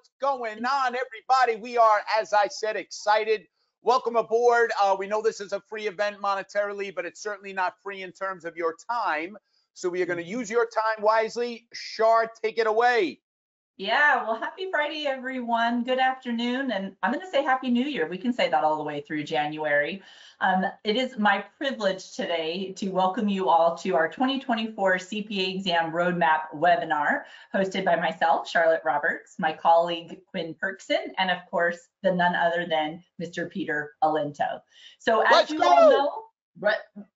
What's going on, everybody? We are, as I said, excited. Welcome aboard. Uh, we know this is a free event monetarily, but it's certainly not free in terms of your time. So we are going to Mm-hmm. use your time wisely. Shar, take it away. Yeah, well, happy Friday, everyone. Good afternoon. And I'm going to say Happy New Year. We can say that all the way through January. Um, it is my privilege today to welcome you all to our 2024 CPA exam roadmap webinar hosted by myself, Charlotte Roberts, my colleague Quinn Perkson, and of course, the none other than Mr. Peter Olinto. So as Let's you go! all know,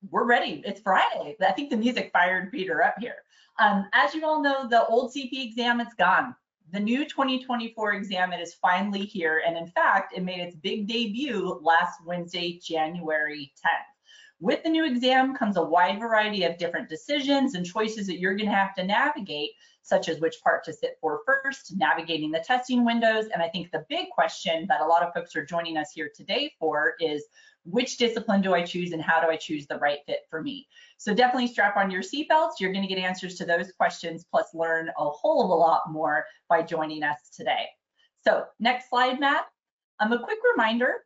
we're ready. It's Friday. I think the music fired Peter up here. Um, as you all know, the old CP exam, it's gone. The new 2024 exam, it is finally here. And in fact, it made its big debut last Wednesday, January 10th. With the new exam comes a wide variety of different decisions and choices that you're going to have to navigate, such as which part to sit for first, navigating the testing windows. And I think the big question that a lot of folks are joining us here today for is which discipline do I choose and how do I choose the right fit for me? So definitely strap on your seatbelts. You're going to get answers to those questions, plus learn a whole of a lot more by joining us today. So next slide, Matt. Um, a quick reminder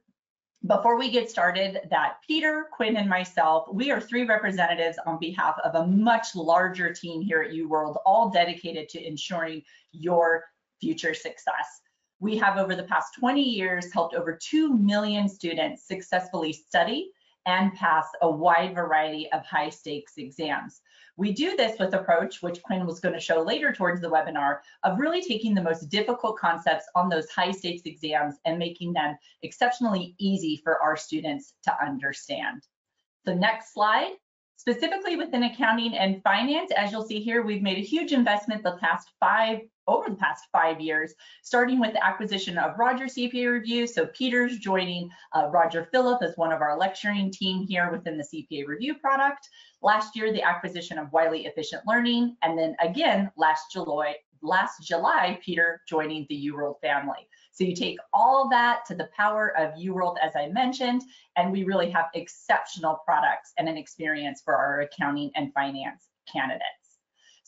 before we get started that Peter, Quinn, and myself, we are three representatives on behalf of a much larger team here at UWorld, all dedicated to ensuring your future success. We have over the past 20 years helped over 2 million students successfully study and pass a wide variety of high stakes exams. We do this with approach, which Quinn was going to show later towards the webinar, of really taking the most difficult concepts on those high stakes exams and making them exceptionally easy for our students to understand. The next slide. Specifically within accounting and finance, as you'll see here, we've made a huge investment the past five, over the past five years, starting with the acquisition of Roger CPA Review. So Peter's joining uh, Roger Philipp as one of our lecturing team here within the CPA Review product. Last year, the acquisition of Wiley Efficient Learning, and then again last July, last July, Peter joining the UWorld family. So you take all that to the power of UWorld, as I mentioned, and we really have exceptional products and an experience for our accounting and finance candidates.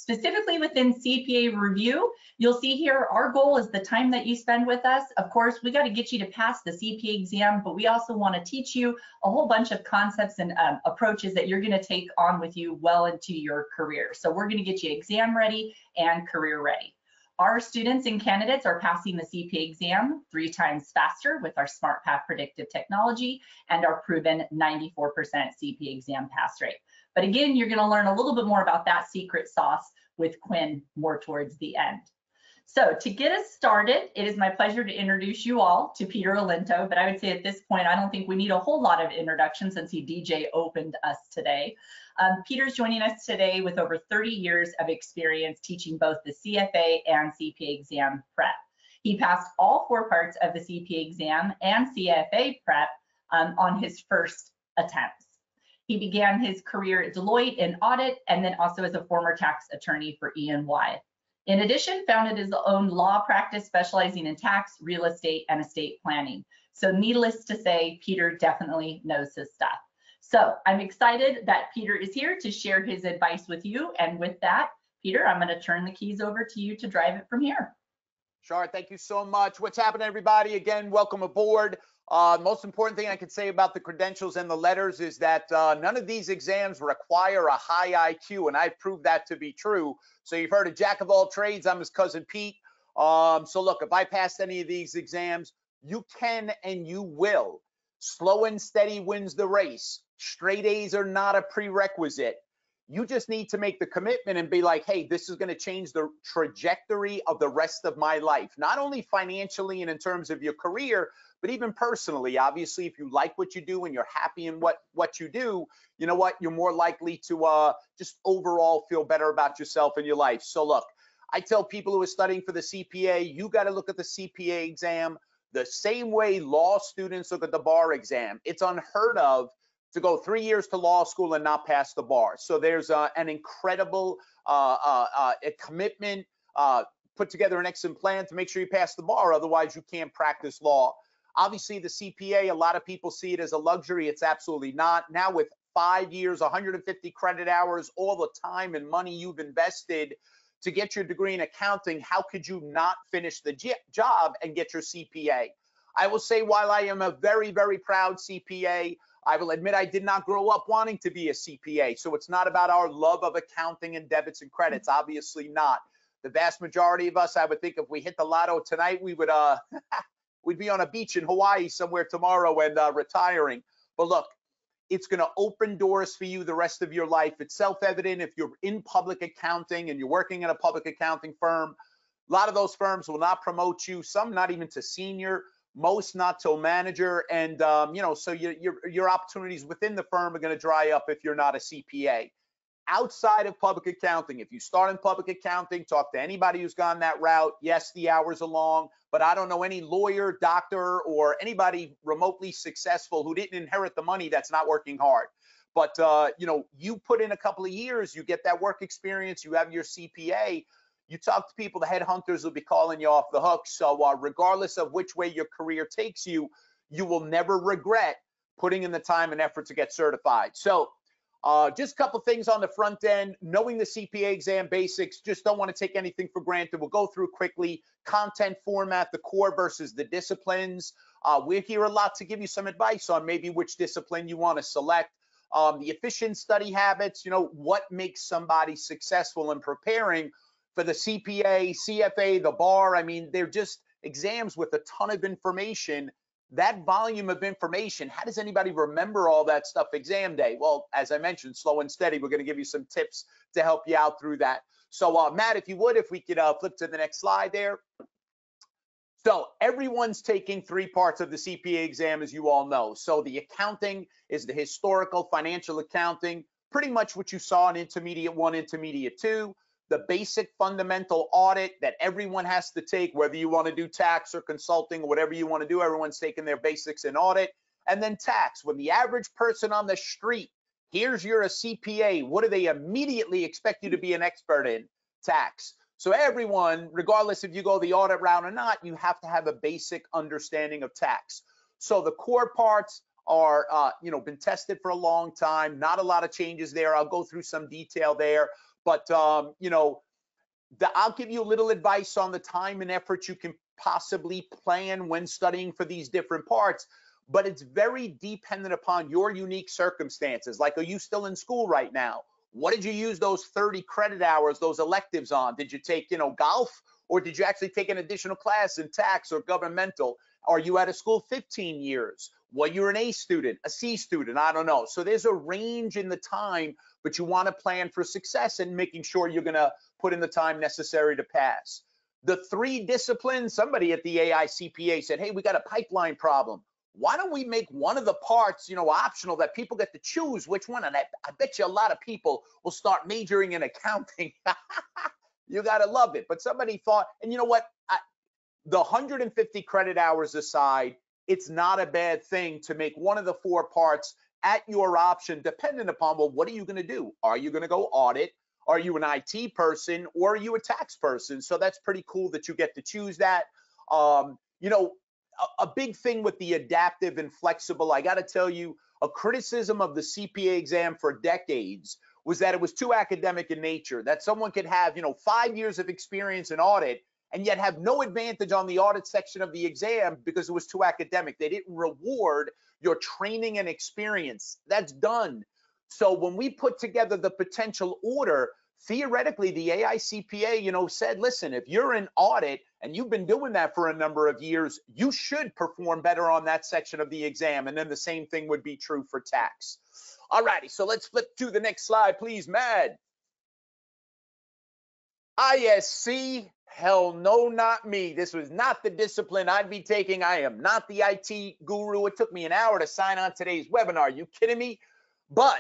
Specifically within CPA review, you'll see here our goal is the time that you spend with us. Of course, we got to get you to pass the CPA exam, but we also want to teach you a whole bunch of concepts and um, approaches that you're going to take on with you well into your career. So we're going to get you exam ready and career ready. Our students and candidates are passing the CPA exam three times faster with our SmartPath predictive technology and our proven 94% CPA exam pass rate. But again, you're gonna learn a little bit more about that secret sauce with Quinn more towards the end. So to get us started, it is my pleasure to introduce you all to Peter Olinto, but I would say at this point, I don't think we need a whole lot of introduction since he DJ opened us today. Um, Peter's joining us today with over 30 years of experience teaching both the CFA and CPA exam prep. He passed all four parts of the CPA exam and CFA prep um, on his first attempts. He began his career at Deloitte in audit and then also as a former tax attorney for E&Y. In addition, founded his own law practice specializing in tax, real estate, and estate planning. So needless to say, Peter definitely knows his stuff. So I'm excited that Peter is here to share his advice with you. And with that, Peter, I'm going to turn the keys over to you to drive it from here. Shar, thank you so much. What's happening, everybody? Again, welcome aboard. Uh, most important thing I could say about the credentials and the letters is that uh, none of these exams require a high IQ, and I've proved that to be true. So you've heard of Jack of all trades. I'm his cousin Pete. Um, so look, if I passed any of these exams, you can and you will. Slow and steady wins the race. Straight A's are not a prerequisite. You just need to make the commitment and be like, hey, this is going to change the trajectory of the rest of my life, not only financially and in terms of your career, but even personally. Obviously, if you like what you do and you're happy in what what you do, you know what, you're more likely to uh, just overall feel better about yourself and your life. So look, I tell people who are studying for the CPA, you got to look at the CPA exam the same way law students look at the bar exam. It's unheard of to go three years to law school and not pass the bar. So there's uh, an incredible uh, uh, uh, commitment, uh, put together an excellent plan to make sure you pass the bar. Otherwise, you can't practice law. Obviously, the CPA, a lot of people see it as a luxury. It's absolutely not. Now, with five years, 150 credit hours, all the time and money you've invested, to get your degree in accounting, how could you not finish the job and get your CPA? I will say, while I am a very, very proud CPA, I will admit I did not grow up wanting to be a CPA. So it's not about our love of accounting and debits and credits. Obviously not. The vast majority of us, I would think if we hit the lotto tonight, we would uh we'd be on a beach in Hawaii somewhere tomorrow and uh, retiring. But look, it's going to open doors for you the rest of your life. It's self-evident if you're in public accounting and you're working in a public accounting firm. A lot of those firms will not promote you. Some not even to senior most not to manager. And um, you know so your, your your opportunities within the firm are going to dry up if you're not a cpa outside of public accounting if you start in public accounting talk to anybody who's gone that route. Yes the hours are long but i don't know any lawyer doctor or anybody remotely successful who didn't inherit the money that's not working hard. But uh, you know you put in a couple of years you get that work experience you have your cpa you talk to people, the headhunters will be calling you off the hook. So uh, regardless of which way your career takes you, you will never regret putting in the time and effort to get certified. So uh, just a couple things on the front end, knowing the CPA exam basics, just don't want to take anything for granted. We'll go through quickly content format, the core versus the disciplines. Uh, we're here a lot to give you some advice on maybe which discipline you want to select. Um, the efficient study habits, you know, what makes somebody successful in preparing for the CPA, CFA, the bar. I mean, they're just exams with a ton of information. That volume of information, how does anybody remember all that stuff exam day? Well, as I mentioned, slow and steady. We're going to give you some tips to help you out through that. So, uh, Matt, if you would, if we could uh, flip to the next slide there. So everyone's taking three parts of the CPA exam, as you all know. So the accounting is the historical financial accounting, pretty much what you saw in intermediate one, intermediate two the basic fundamental audit that everyone has to take, whether you want to do tax or consulting, or whatever you want to do, everyone's taking their basics in audit. And then tax, when the average person on the street hears you're a CPA, what do they immediately expect you to be an expert in? Tax. So everyone, regardless if you go the audit route or not, you have to have a basic understanding of tax. So the core parts are, uh, you know, been tested for a long time. Not a lot of changes there. I'll go through some detail there. But um, you know, the, I'll give you a little advice on the time and effort you can possibly plan when studying for these different parts. But it's very dependent upon your unique circumstances. Like, are you still in school right now? What did you use those 30 credit hours, those electives on? Did you take, you know, golf, or did you actually take an additional class in tax or governmental? Are you at a school 15 years? Well, you're an A student, a C student, I don't know. So there's a range in the time but you want to plan for success and making sure you're going to put in the time necessary to pass. The three disciplines, somebody at the AICPA said, hey, we got a pipeline problem. Why don't we make one of the parts, you know, optional that people get to choose which one? And I, I bet you a lot of people will start majoring in accounting. you got to love it. But somebody thought, and you know what? I, the 150 credit hours aside, it's not a bad thing to make one of the four parts at your option, dependent upon, well, what are you going to do? Are you going to go audit? Are you an IT person or are you a tax person? So that's pretty cool that you get to choose that. Um, you know, a, a big thing with the adaptive and flexible, I got to tell you, a criticism of the CPA exam for decades was that it was too academic in nature, that someone could have, you know, five years of experience in audit and yet have no advantage on the audit section of the exam because it was too academic. They didn't reward your training and experience. That's done. So when we put together the potential order, theoretically the AICPA, you know, said, listen, if you're in audit and you've been doing that for a number of years, you should perform better on that section of the exam. And then the same thing would be true for tax. All righty, so let's flip to the next slide, please, Matt. ISC Hell no, not me. This was not the discipline I'd be taking. I am not the IT guru. It took me an hour to sign on today's webinar. Are you kidding me? But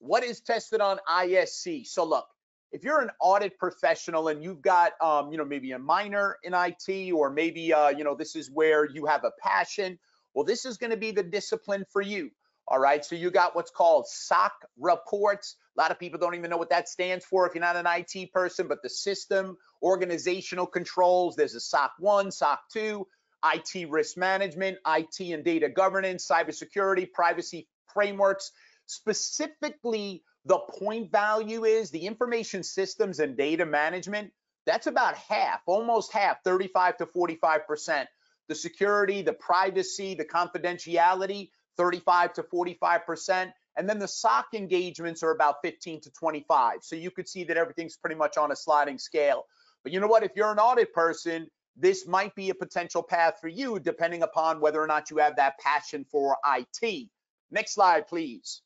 what is tested on ISC? So look, if you're an audit professional and you've got, um, you know, maybe a minor in IT, or maybe, uh, you know, this is where you have a passion. Well, this is going to be the discipline for you. All right, so you got what's called SOC reports. A lot of people don't even know what that stands for if you're not an IT person, but the system, organizational controls, there's a SOC 1, SOC 2, IT risk management, IT and data governance, cybersecurity, privacy frameworks. Specifically, the point value is the information systems and data management That's about half, almost half, 35 to 45%. The security, the privacy, the confidentiality, 35 to 45%. And then the SOC engagements are about 15 to 25. So you could see that everything's pretty much on a sliding scale. But you know what? If you're an audit person, this might be a potential path for you, depending upon whether or not you have that passion for IT. Next slide, please.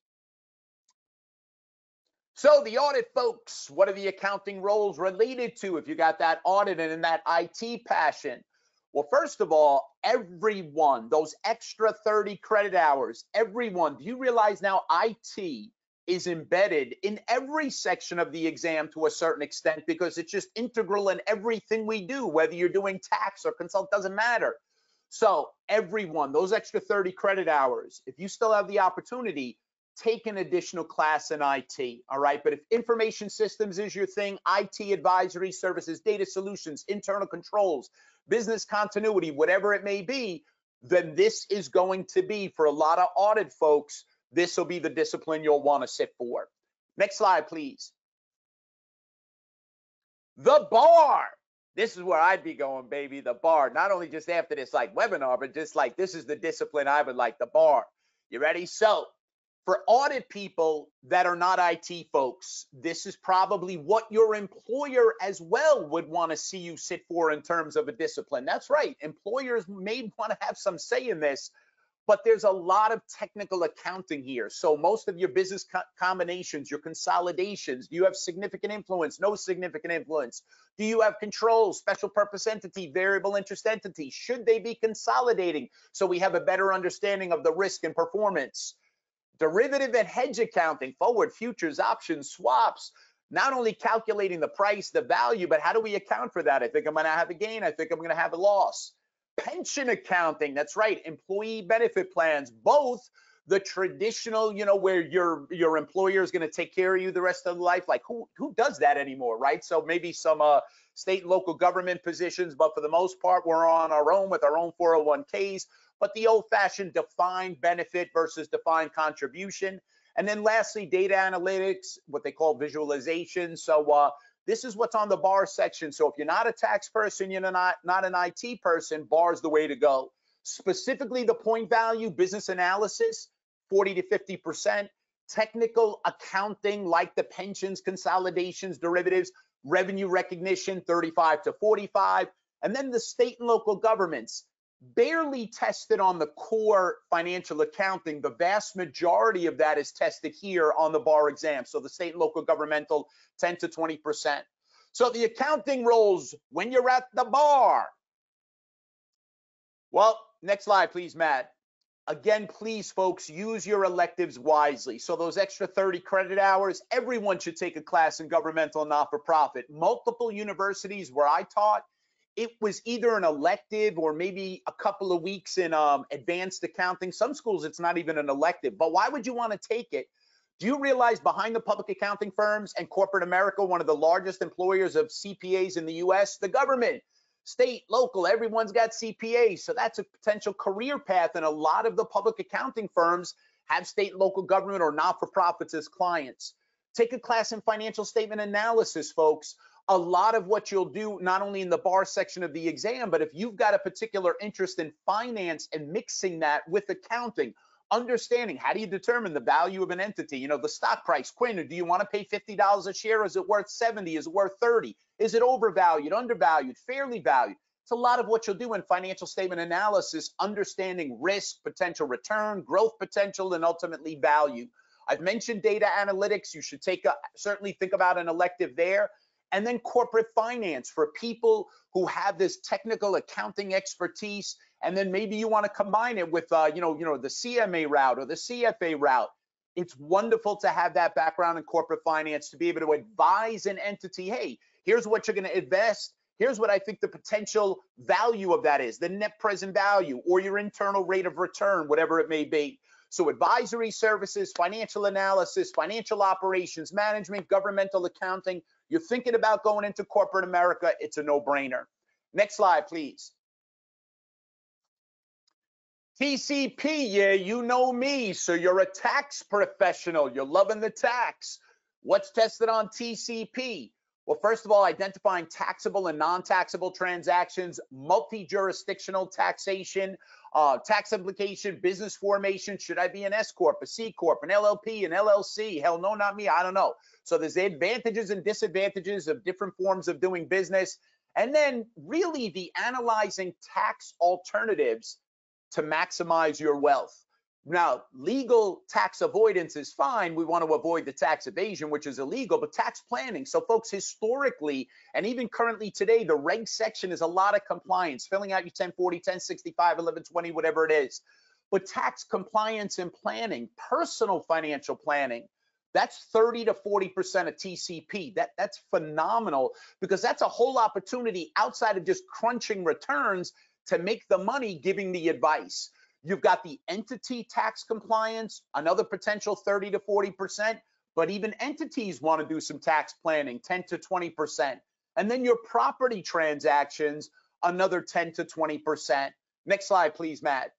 So the audit folks, what are the accounting roles related to if you got that audit and that IT passion? Well, first of all, everyone, those extra 30 credit hours, everyone, do you realize now IT is embedded in every section of the exam to a certain extent because it's just integral in everything we do, whether you're doing tax or consult, doesn't matter. So everyone, those extra 30 credit hours, if you still have the opportunity, take an additional class in IT, all right? But if information systems is your thing, IT advisory services, data solutions, internal controls, business continuity, whatever it may be, then this is going to be for a lot of audit folks, this will be the discipline you'll want to sit for. Next slide, please. The bar. This is where I'd be going, baby, the bar. Not only just after this like webinar, but just like this is the discipline I would like, the bar. You ready? So for audit people that are not IT folks, this is probably what your employer as well would want to see you sit for in terms of a discipline. That's right. Employers may want to have some say in this, but there's a lot of technical accounting here. So most of your business co combinations, your consolidations, do you have significant influence, no significant influence? Do you have control, special purpose entity, variable interest entity? Should they be consolidating so we have a better understanding of the risk and performance? Derivative and hedge accounting, forward, futures, options, swaps, not only calculating the price, the value, but how do we account for that? I think I'm going to have a gain. I think I'm going to have a loss. Pension accounting, that's right. Employee benefit plans, both the traditional, you know, where your your employer is going to take care of you the rest of life. Like who who does that anymore, right? So maybe some uh, state and local government positions, but for the most part, we're on our own with our own 401ks but the old fashioned defined benefit versus defined contribution. And then lastly, data analytics, what they call visualization. So uh, this is what's on the bar section. So if you're not a tax person, you're not, not an IT person, bar is the way to go. Specifically the point value, business analysis, 40 to 50%. Technical accounting like the pensions, consolidations, derivatives, revenue recognition, 35 to 45. And then the state and local governments, barely tested on the core financial accounting. The vast majority of that is tested here on the bar exam. So the state and local governmental 10 to 20%. So the accounting roles when you're at the bar. Well, next slide, please, Matt. Again, please, folks, use your electives wisely. So those extra 30 credit hours, everyone should take a class in governmental not-for-profit. Multiple universities where I taught, it was either an elective or maybe a couple of weeks in um, advanced accounting. Some schools, it's not even an elective, but why would you want to take it? Do you realize behind the public accounting firms and corporate America, one of the largest employers of CPAs in the US, the government, state, local, everyone's got CPAs. So that's a potential career path. And a lot of the public accounting firms have state and local government or not for profits as clients. Take a class in financial statement analysis, folks a lot of what you'll do, not only in the bar section of the exam, but if you've got a particular interest in finance and mixing that with accounting, understanding how do you determine the value of an entity? You know, the stock price, Quinn, do you want to pay $50 a share? Is it worth 70? Is it worth 30? Is it overvalued, undervalued, fairly valued? It's a lot of what you'll do in financial statement analysis, understanding risk, potential return, growth potential, and ultimately value. I've mentioned data analytics. You should take a, certainly think about an elective there and then corporate finance for people who have this technical accounting expertise and then maybe you want to combine it with uh, you know you know the CMA route or the CFA route it's wonderful to have that background in corporate finance to be able to advise an entity hey here's what you're going to invest here's what I think the potential value of that is the net present value or your internal rate of return whatever it may be so advisory services, financial analysis, financial operations management, governmental accounting, you're thinking about going into corporate America, it's a no-brainer. Next slide, please. TCP, yeah, you know me. So you're a tax professional. You're loving the tax. What's tested on TCP? Well, first of all, identifying taxable and non-taxable transactions, multi-jurisdictional taxation, uh, tax implication, business formation. Should I be an S corp, a C corp, an LLP, an LLC? Hell no, not me. I don't know. So there's the advantages and disadvantages of different forms of doing business. And then really the analyzing tax alternatives to maximize your wealth. Now, legal tax avoidance is fine. We want to avoid the tax evasion, which is illegal, but tax planning. So, folks, historically and even currently today, the reg section is a lot of compliance, filling out your 1040, 1065, 1120, whatever it is. But tax compliance and planning, personal financial planning, that's 30 to 40% of TCP. That, that's phenomenal because that's a whole opportunity outside of just crunching returns to make the money giving the advice. You've got the entity tax compliance, another potential 30 to 40%, but even entities want to do some tax planning, 10 to 20%. And then your property transactions, another 10 to 20%. Next slide, please, Matt.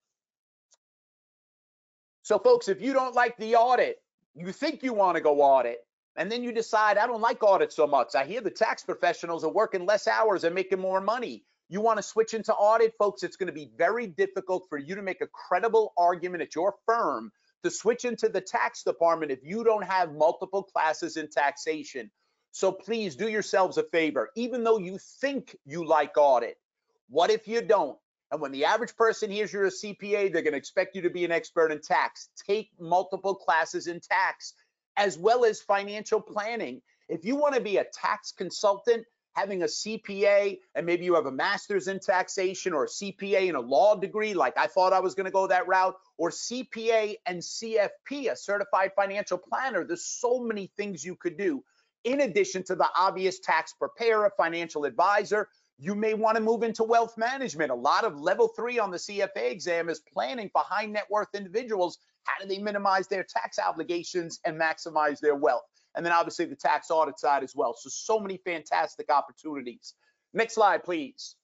So folks, if you don't like the audit, you think you want to go audit, and then you decide, I don't like audit so much. I hear the tax professionals are working less hours and making more money you want to switch into audit, folks, it's going to be very difficult for you to make a credible argument at your firm to switch into the tax department if you don't have multiple classes in taxation. So please do yourselves a favor. Even though you think you like audit, what if you don't? And when the average person hears you're a CPA, they're going to expect you to be an expert in tax. Take multiple classes in tax as well as financial planning. If you want to be a tax consultant, having a CPA and maybe you have a master's in taxation or a CPA and a law degree, like I thought I was going to go that route, or CPA and CFP, a certified financial planner. There's so many things you could do. In addition to the obvious tax preparer, financial advisor, you may want to move into wealth management. A lot of level three on the CFA exam is planning for high net worth individuals. How do they minimize their tax obligations and maximize their wealth? And then obviously the tax audit side as well. So, so many fantastic opportunities. Next slide, please.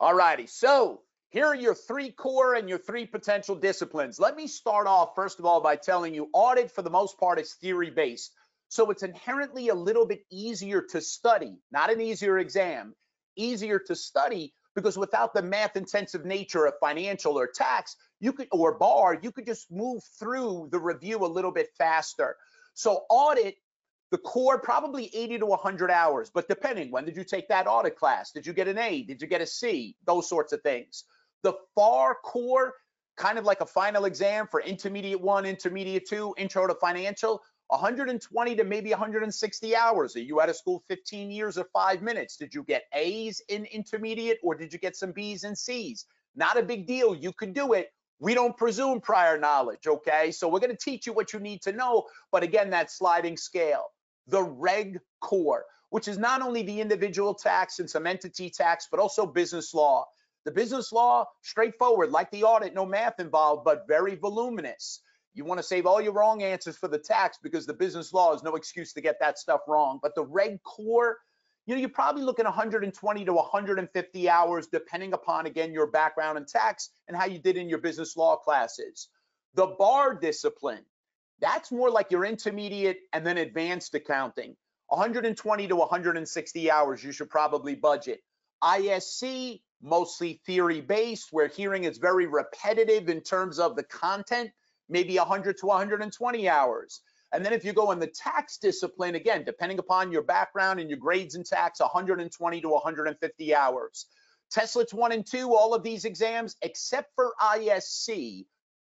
All righty, so here are your three core and your three potential disciplines. Let me start off, first of all, by telling you audit for the most part is theory based. So it's inherently a little bit easier to study, not an easier exam, easier to study because without the math intensive nature of financial or tax, you could, or bar, you could just move through the review a little bit faster. So audit, the core probably 80 to 100 hours, but depending, when did you take that audit class? Did you get an A? Did you get a C? Those sorts of things. The FAR core, kind of like a final exam for intermediate one, intermediate two, intro to financial, 120 to maybe 160 hours. Are you out of school 15 years or five minutes? Did you get A's in intermediate or did you get some B's and C's? Not a big deal. You could do it. We don't presume prior knowledge, okay? So we're going to teach you what you need to know. But again, that sliding scale, the reg core, which is not only the individual tax and some entity tax, but also business law. The business law, straightforward, like the audit, no math involved, but very voluminous. You want to save all your wrong answers for the tax because the business law is no excuse to get that stuff wrong. But the reg core, you know, you're probably looking 120 to 150 hours, depending upon, again, your background in tax and how you did in your business law classes. The bar discipline, that's more like your intermediate and then advanced accounting. 120 to 160 hours, you should probably budget. ISC, mostly theory based, where hearing is very repetitive in terms of the content maybe 100 to 120 hours. And then if you go in the tax discipline, again, depending upon your background and your grades in tax, 120 to 150 hours. Testlets one and two, all of these exams, except for ISC,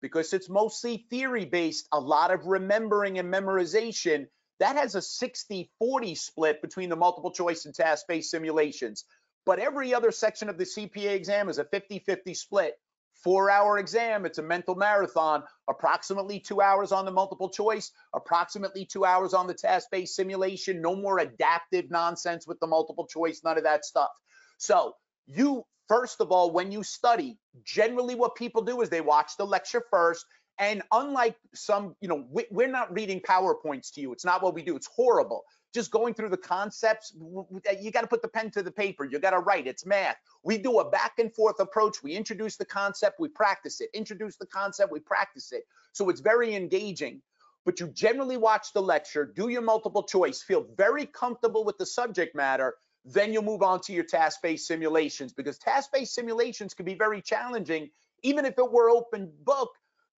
because it's mostly theory based, a lot of remembering and memorization, that has a 60-40 split between the multiple choice and task-based simulations. But every other section of the CPA exam is a 50-50 split four hour exam. It's a mental marathon, approximately two hours on the multiple choice, approximately two hours on the task based simulation. No more adaptive nonsense with the multiple choice, none of that stuff. So, you, first of all, when you study, generally what people do is they watch the lecture first. And unlike some, you know, we're not reading PowerPoints to you. It's not what we do. It's horrible just going through the concepts, you got to put the pen to the paper. You got to write. It's math. We do a back and forth approach. We introduce the concept, we practice it. Introduce the concept, we practice it. So it's very engaging. but you generally watch the lecture, do your multiple choice, feel very comfortable with the subject matter, then you'll move on to your task-based simulations because task-based simulations can be very challenging, even if it were open book,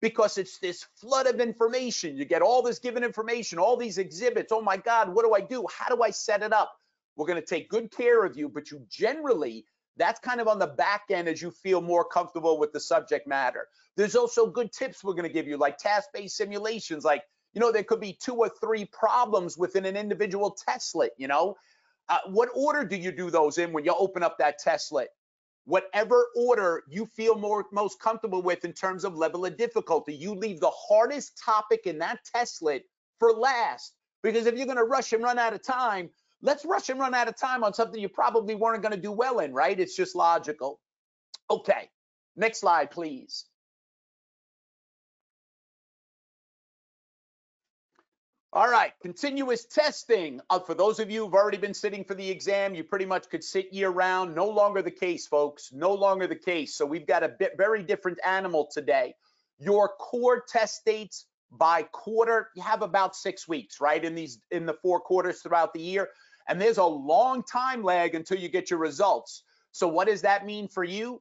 because it's this flood of information. You get all this given information, all these exhibits. Oh my God, what do I do? How do I set it up? We're going to take good care of you, but you generally, that's kind of on the back end as you feel more comfortable with the subject matter. There's also good tips we're going to give you, like task-based simulations, like, you know, there could be two or three problems within an individual testlet, you know? Uh, what order do you do those in when you open up that testlet? Whatever order you feel more most comfortable with in terms of level of difficulty, you leave the hardest topic in that testlet for last. Because if you're going to rush and run out of time, let's rush and run out of time on something you probably weren't going to do well in, right? It's just logical. Okay, next slide, please. All right, continuous testing. Uh, for those of you who've already been sitting for the exam, you pretty much could sit year round. No longer the case, folks. No longer the case. So we've got a bit very different animal today. Your core test dates by quarter, you have about six weeks, right? In these in the four quarters throughout the year. And there's a long time lag until you get your results. So what does that mean for you?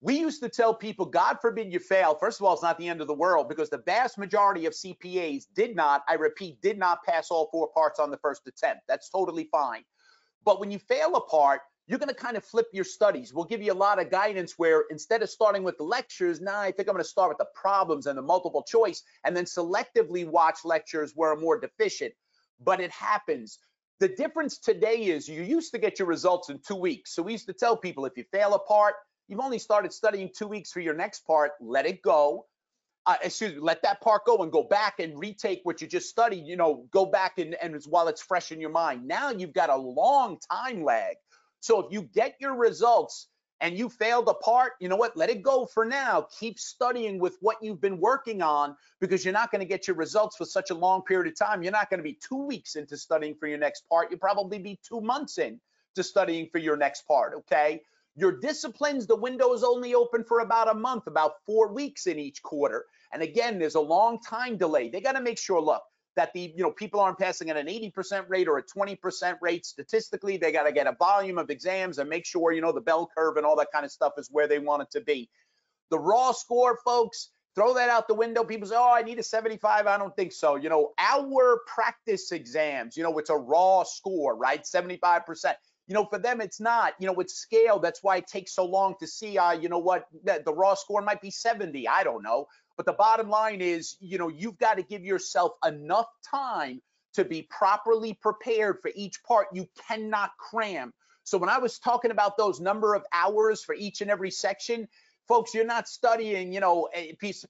We used to tell people, God forbid you fail. First of all, it's not the end of the world because the vast majority of CPAs did not, I repeat, did not pass all four parts on the first attempt. That's totally fine. But when you fail a part, you're going to kind of flip your studies. We'll give you a lot of guidance where instead of starting with the lectures, now nah, I think I'm going to start with the problems and the multiple choice and then selectively watch lectures where I'm more deficient. But it happens. The difference today is you used to get your results in two weeks. So we used to tell people if you fail a part, You've only started studying two weeks for your next part. Let it go. Uh, excuse me, let that part go and go back and retake what you just studied. You know, go back and, and while it's fresh in your mind. Now you've got a long time lag. So if you get your results and you failed a part, you know what? Let it go for now. Keep studying with what you've been working on because you're not going to get your results for such a long period of time. You're not going to be two weeks into studying for your next part. You'll probably be two months in to studying for your next part. Okay. Your disciplines, the window is only open for about a month, about four weeks in each quarter. And again, there's a long time delay. They got to make sure, look, that the you know people aren't passing at an 80% rate or a 20% rate statistically. They got to get a volume of exams and make sure you know the bell curve and all that kind of stuff is where they want it to be. The raw score, folks, throw that out the window. People say, "Oh, I need a 75." I don't think so. You know, our practice exams, you know, it's a raw score, right? 75% you know, for them, it's not, you know, it's scale. That's why it takes so long to see, uh, you know what, the, the raw score might be 70. I don't know. But the bottom line is, you know, you've got to give yourself enough time to be properly prepared for each part. You cannot cram. So when I was talking about those number of hours for each and every section, folks, you're not studying, you know,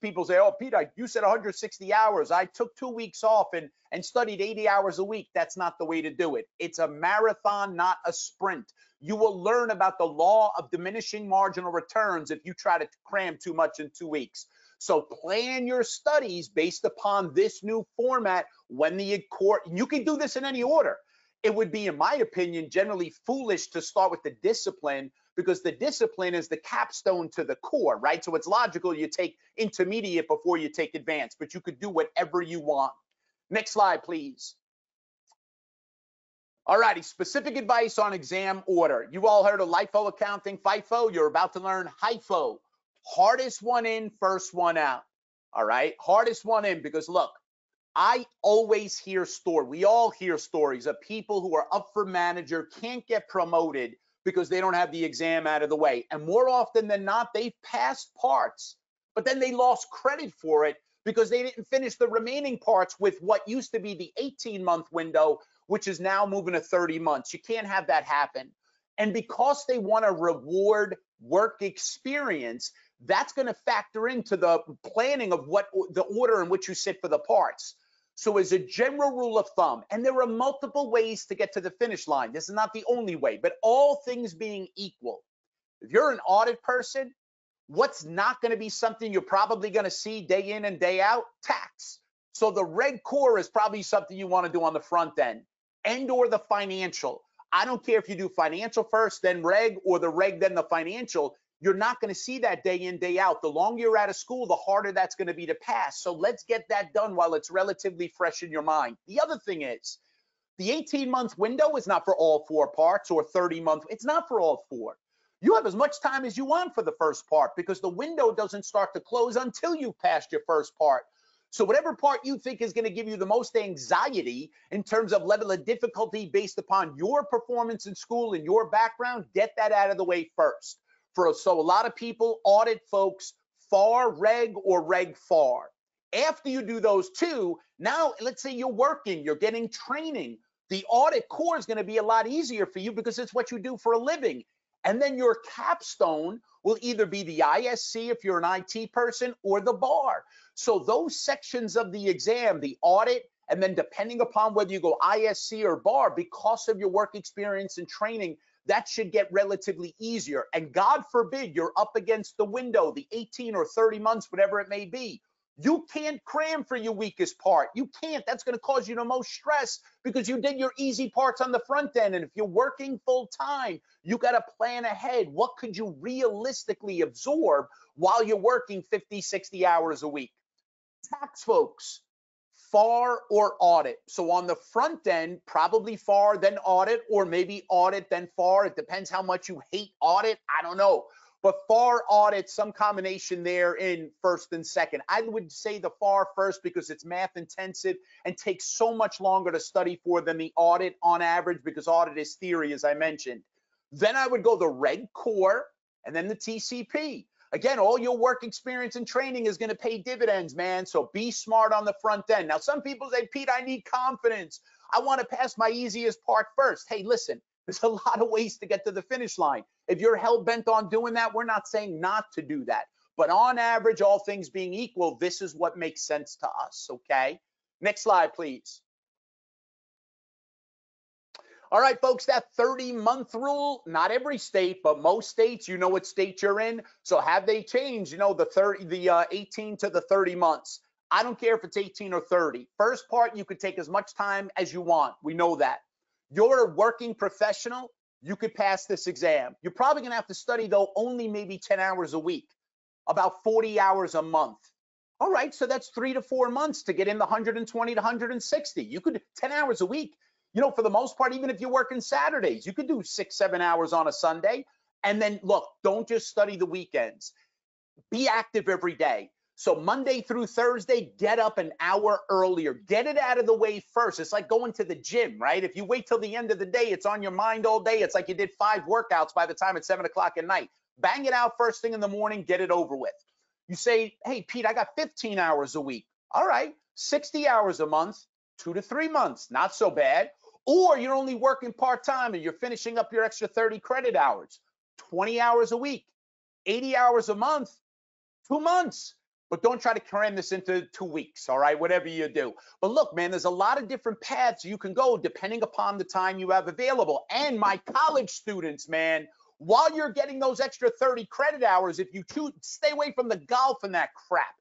people say, oh, Peter, you said 160 hours. I took two weeks off and, and studied 80 hours a week. That's not the way to do it. It's a marathon, not a sprint. You will learn about the law of diminishing marginal returns if you try to cram too much in two weeks. So plan your studies based upon this new format when the court, you can do this in any order. It would be, in my opinion, generally foolish to start with the discipline because the discipline is the capstone to the core, right? So it's logical you take intermediate before you take advanced, but you could do whatever you want. Next slide, please. All righty, specific advice on exam order. You all heard of LIFO accounting, FIFO. You're about to learn HIFO. Hardest one in, first one out. All right, hardest one in because look, I always hear story. We all hear stories of people who are up for manager, can't get promoted because they don't have the exam out of the way. And more often than not, they've passed parts, but then they lost credit for it because they didn't finish the remaining parts with what used to be the 18 month window, which is now moving to 30 months. You can't have that happen. And because they want to reward work experience, that's going to factor into the planning of what the order in which you sit for the parts. So as a general rule of thumb, and there are multiple ways to get to the finish line. This is not the only way, but all things being equal, if you're an audit person, what's not going to be something you're probably going to see day in and day out? Tax. So the reg core is probably something you want to do on the front end and or the financial. I don't care if you do financial first, then reg, or the reg, then the financial. You're not going to see that day in, day out. The longer you're out of school, the harder that's going to be to pass. So let's get that done while it's relatively fresh in your mind. The other thing is, the 18 month window is not for all four parts or 30 month, it's not for all four. You have as much time as you want for the first part because the window doesn't start to close until you've passed your first part. So whatever part you think is going to give you the most anxiety in terms of level of difficulty based upon your performance in school and your background, get that out of the way first. For so a lot of people audit folks FAR reg or reg FAR. After you do those two, now let's say you're working, you're getting training. The audit core is going to be a lot easier for you because it's what you do for a living. And then your capstone will either be the ISC if you're an IT person or the bar. So those sections of the exam, the audit, and then depending upon whether you go ISC or bar, because of your work experience and training, that should get relatively easier. And God forbid you're up against the window, the 18 or 30 months, whatever it may be. You can't cram for your weakest part. You can't. That's going to cause you the most stress because you did your easy parts on the front end. And if you're working full time, you got to plan ahead. What could you realistically absorb while you're working 50, 60 hours a week? Tax folks, FAR or audit. So on the front end, probably FAR, then audit, or maybe audit, then FAR. It depends how much you hate audit. I don't know but FAR audit, some combination there in first and second. I would say the FAR first because it's math intensive and takes so much longer to study for than the audit on average because audit is theory, as I mentioned. Then I would go the Reg Core and then the TCP. Again, all your work experience and training is going to pay dividends, man. So be smart on the front end. Now, some people say, Pete, I need confidence. I want to pass my easiest part first. Hey, listen, there's a lot of ways to get to the finish line. If you're hell bent on doing that, we're not saying not to do that. But on average, all things being equal, this is what makes sense to us, okay? Next slide, please. All right, folks, that 30 month rule, not every state, but most states, you know what state you're in. So have they changed, you know, the 30, the uh, 18 to the 30 months? I don't care if it's 18 or 30. First part, you could take as much time as you want. We know that. You're a working professional, you could pass this exam. You're probably to have to study, though, only maybe 10 hours a week, about 40 hours a month. All right, so that's three to four months to get in the 120 to 160. You could 10 hours a week. You know, for the most part, even if you're working Saturdays, you could do six, seven hours on a Sunday. And then look, don't just study the weekends. Be active every day. So Monday through Thursday, get up an hour earlier. Get it out of the way first. It's like going to the gym, right? If you wait till the end of the day, it's on your mind all day. It's like you did five workouts by the time it's seven o'clock at night. Bang it out first thing in the morning, get it over with. You say, hey, Pete, I got 15 hours a week. All right, 60 hours a month, two to three months, not so bad. Or you're only working part time and you're finishing up your extra 30 credit hours, 20 hours a week, 80 hours a month, two months but don't try to cram this into two weeks, all right, whatever you do. But look, man, there's a lot of different paths you can go depending upon the time you have available. And my college students, man, while you're getting those extra 30 credit hours, if you choose, stay away from the golf and that crap.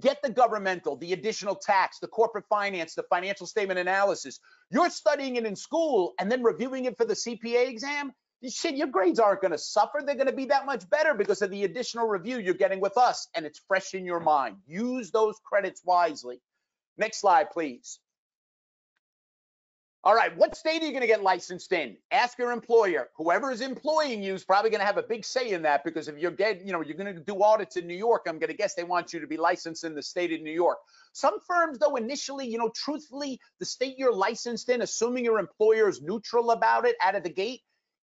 Get the governmental, the additional tax, the corporate finance, the financial statement analysis. You're studying it in school and then reviewing it for the CPA exam shit, your grades aren't going to suffer. They're going to be that much better because of the additional review you're getting with us, and it's fresh in your mind. Use those credits wisely. Next slide, please. All right, what state are you going to get licensed in? Ask your employer. Whoever is employing you is probably going to have a big say in that because if you're getting, you know, you're going to do audits in New York, I'm going to guess they want you to be licensed in the state of New York. Some firms, though, initially, you know, truthfully, the state you're licensed in, assuming your employer is neutral about it out of the gate,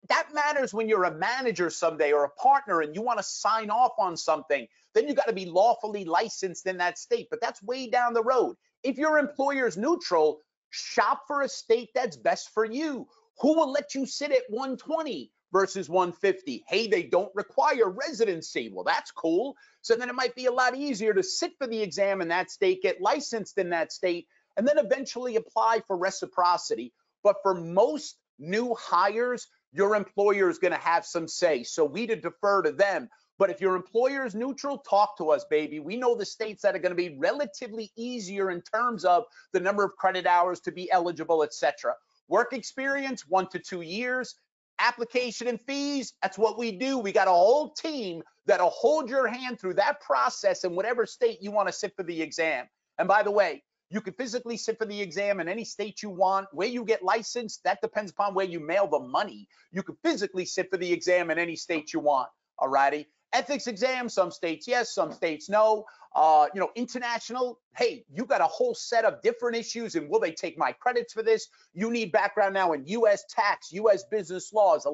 that matters when you're a manager someday or a partner and you want to sign off on something. Then you got to be lawfully licensed in that state, but that's way down the road. If your employer is neutral, shop for a state that's best for you. Who will let you sit at 120 versus 150? Hey, they don't require residency. Well, that's cool. So then it might be a lot easier to sit for the exam in that state, get licensed in that state, and then eventually apply for reciprocity. But for most new hires, your employer is going to have some say. So we to defer to them. But if your employer is neutral, talk to us, baby. We know the states that are going to be relatively easier in terms of the number of credit hours to be eligible, etc. Work experience, one to two years. application and fees, that's what we do. We got a whole team that'll hold your hand through that process in whatever state you want to sit for the exam. And by the way, you can physically sit for the exam in any state you want. Where you get licensed, that depends upon where you mail the money. You can physically sit for the exam in any state you want. All righty. Ethics exam, some states yes, some states no. Uh, you know, international, hey, you got a whole set of different issues and will they take my credits for this? You need background now in US tax, US business laws.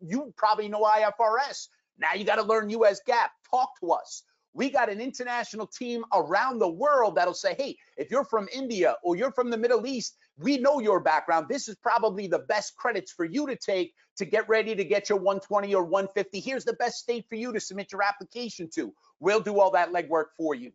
You probably know IFRS. Now you got to learn US GAAP. Talk to us. We got an international team around the world that'll say, hey, if you're from India or you're from the Middle East, we know your background. This is probably the best credits for you to take to get ready to get your 120 or 150. Here's the best state for you to submit your application to. We'll do all that legwork for you.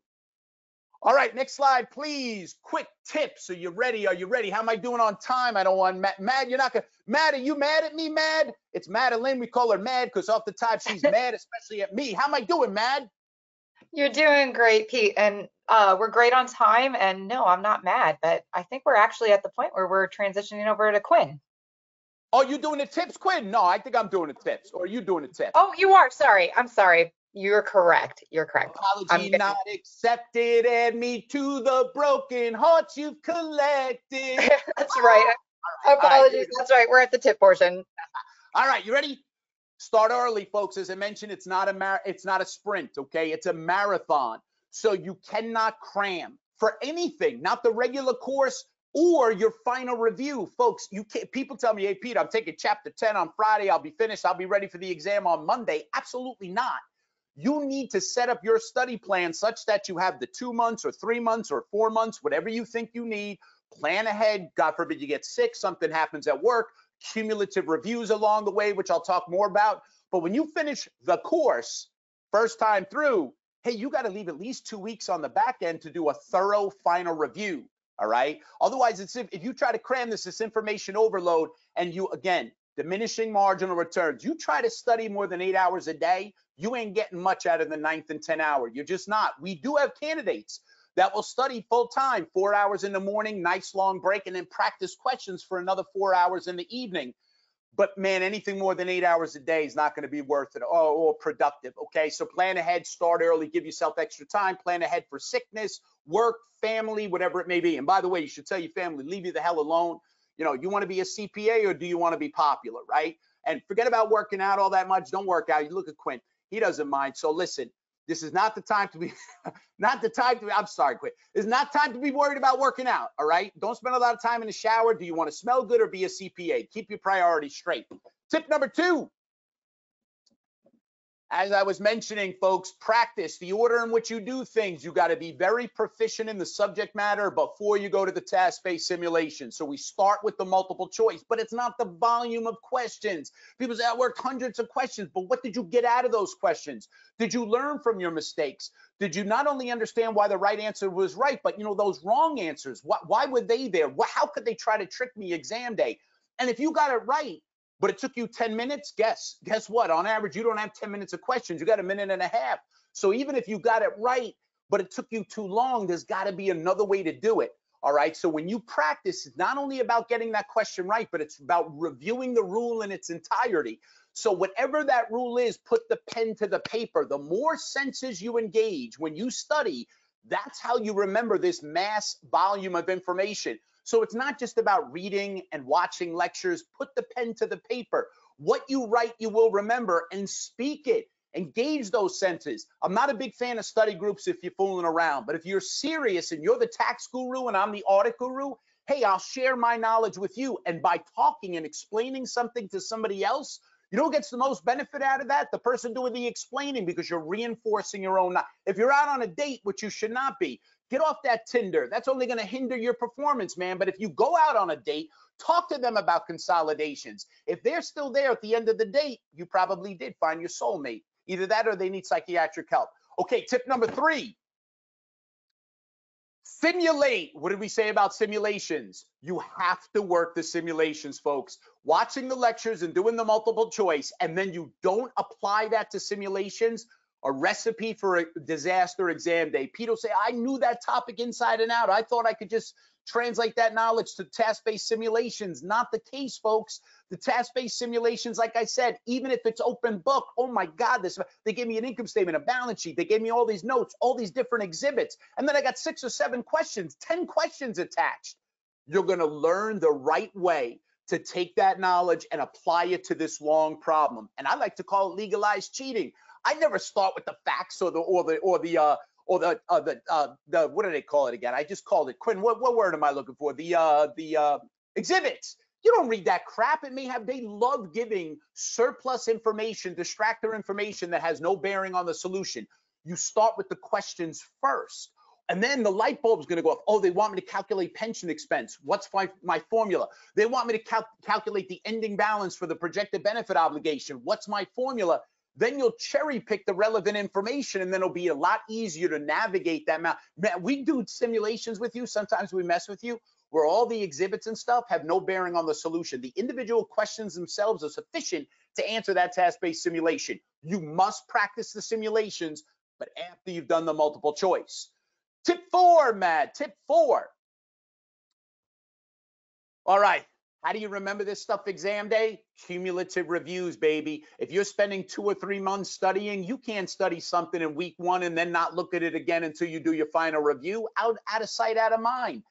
All right, next slide, please. Quick tips. Are you ready? Are you ready? How am I doing on time? I don't want Mad. Mad, you're not gonna. Mad, are you mad at me? Mad? It's Madeline. We call her Mad because off the top she's mad, especially at me. How am I doing, Mad? You're doing great, Pete, and uh, we're great on time. And no, I'm not mad, but I think we're actually at the point where we're transitioning over to Quinn. Oh, you doing the tips, Quinn? No, I think I'm doing the tips. Or are you doing the tips? Oh, you are. Sorry, I'm sorry. You're correct. You're correct. Apology gonna... not accepted. Add me to the broken hearts you've collected. That's right. right. Apologies. Right. That's right. We're at the tip portion. All right, you ready? Start early, folks. As I mentioned, it's not a mar- it's not a sprint, okay? It's a marathon. So you cannot cram for anything, not the regular course or your final review. Folks, you can't, people tell me, "Hey Pete, I'm taking chapter 10 on Friday. I'll be finished. I'll be ready for the exam on Monday." Absolutely not. You need to set up your study plan such that you have the 2 months or 3 months or 4 months, whatever you think you need. Plan ahead. God forbid you get sick, something happens at work cumulative reviews along the way, which I'll talk more about. But when you finish the course first time through, hey, you got to leave at least two weeks on the back end to do a thorough final review. All right. Otherwise, it's if, if you try to cram this, this information overload, and you again diminishing marginal returns. You try to study more than eight hours a day, you ain't getting much out of the ninth and 10 hour. You're just not. We do have candidates that will study full time, four hours in the morning, nice long break, and then practice questions for another four hours in the evening. But man, anything more than eight hours a day is not going to be worth it oh, or, or productive. Okay, so plan ahead, start early, give yourself extra time, plan ahead for sickness, work, family, whatever it may be. And by the way, you should tell your family, leave you the hell alone. You know, you want to be a CPA or do you want to be popular, right? And forget about working out all that much. Don't work out. You look at Quinn, he doesn't mind. So listen, this is not the time to be, not the time to be, I'm sorry, quit. It's not time to be worried about working out, all right? Don't spend a lot of time in the shower. Do you want to smell good or be a CPA? Keep your priorities straight. Tip number two, as I was mentioning, folks, practice the order in which you do things. You got to be very proficient in the subject matter before you go to the task-based simulation. So we start with the multiple choice, but it's not the volume of questions. People say, I worked hundreds of questions, but what did you get out of those questions? Did you learn from your mistakes? Did you not only understand why the right answer was right, but you know, those wrong answers, why, why were they there? How could they try to trick me exam day? And if you got it right, but it took you 10 minutes, guess, guess what? On average, you don't have 10 minutes of questions. You got a minute and a half. So even if you got it right, but it took you too long, there's got to be another way to do it. All right. So when you practice, it's not only about getting that question right, but it's about reviewing the rule in its entirety. So whatever that rule is, put the pen to the paper. The more senses you engage when you study, that's how you remember this mass volume of information. So it's not just about reading and watching lectures. Put the pen to the paper. What you write, you will remember and speak it. Engage those senses. I'm not a big fan of study groups if you're fooling around, but if you're serious and you're the tax guru and I'm the audit guru, hey, I'll share my knowledge with you. And by talking and explaining something to somebody else, you know who gets the most benefit out of that? The person doing the explaining because you're reinforcing your own. If you're out on a date, which you should not be, Get off that Tinder. That's only going to hinder your performance, man. But if you go out on a date, talk to them about consolidations. If they're still there at the end of the date, you probably did find your soulmate. Either that or they need psychiatric help. Okay, tip number three simulate. What did we say about simulations? You have to work the simulations, folks. Watching the lectures and doing the multiple choice, and then you don't apply that to simulations, a recipe for a disaster exam day. Peter will say, I knew that topic inside and out. I thought I could just translate that knowledge to task-based simulations. Not the case, folks. The task-based simulations, like I said, even if it's open book, oh my God, this they gave me an income statement, a balance sheet, they gave me all these notes, all these different exhibits, and then I got six or seven questions, 10 questions attached. You're gonna learn the right way to take that knowledge and apply it to this long problem. And I like to call it legalized cheating. I never start with the facts or the or the or the uh or the uh, the uh, the what do they call it again? I just called it Quinn. What what word am I looking for? The uh the uh exhibits. You don't read that crap. It may have they love giving surplus information, distractor information that has no bearing on the solution. You start with the questions first. And then the light bulb's going to go off. Oh, they want me to calculate pension expense. What's my, my formula? They want me to cal calculate the ending balance for the projected benefit obligation. What's my formula? Then you'll cherry pick the relevant information and then it'll be a lot easier to navigate that map. We do simulations with you. Sometimes we mess with you where all the exhibits and stuff have no bearing on the solution. The individual questions themselves are sufficient to answer that task-based simulation. You must practice the simulations, but after you've done the multiple choice. Tip four, Matt, tip four. All right, how do you remember this stuff exam day? Cumulative reviews, baby. If you're spending two or three months studying, you can't study something in week one and then not look at it again until you do your final review. Out, out of sight, out of mind.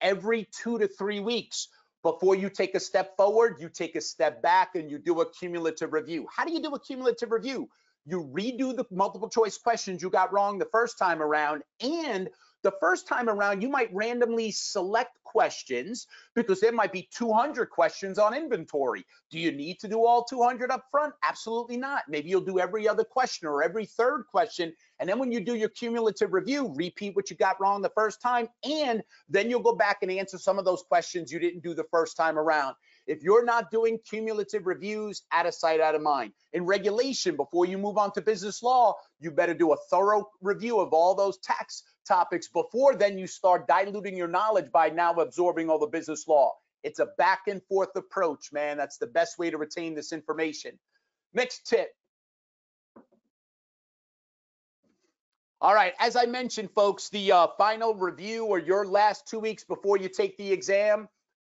Every two to three weeks, before you take a step forward, you take a step back and you do a cumulative review. How do you do a cumulative review? you redo the multiple choice questions you got wrong the first time around and the first time around you might randomly select questions because there might be 200 questions on inventory. Do you need to do all 200 up front? Absolutely not. Maybe you'll do every other question or every third question. And then when you do your cumulative review repeat what you got wrong the first time and then you'll go back and answer some of those questions you didn't do the first time around if you're not doing cumulative reviews, out of sight, out of mind. In regulation, before you move on to business law, you better do a thorough review of all those tax topics before then you start diluting your knowledge by now absorbing all the business law. It's a back and forth approach, man. That's the best way to retain this information. Next tip. All right, as I mentioned, folks, the uh, final review or your last two weeks before you take the exam,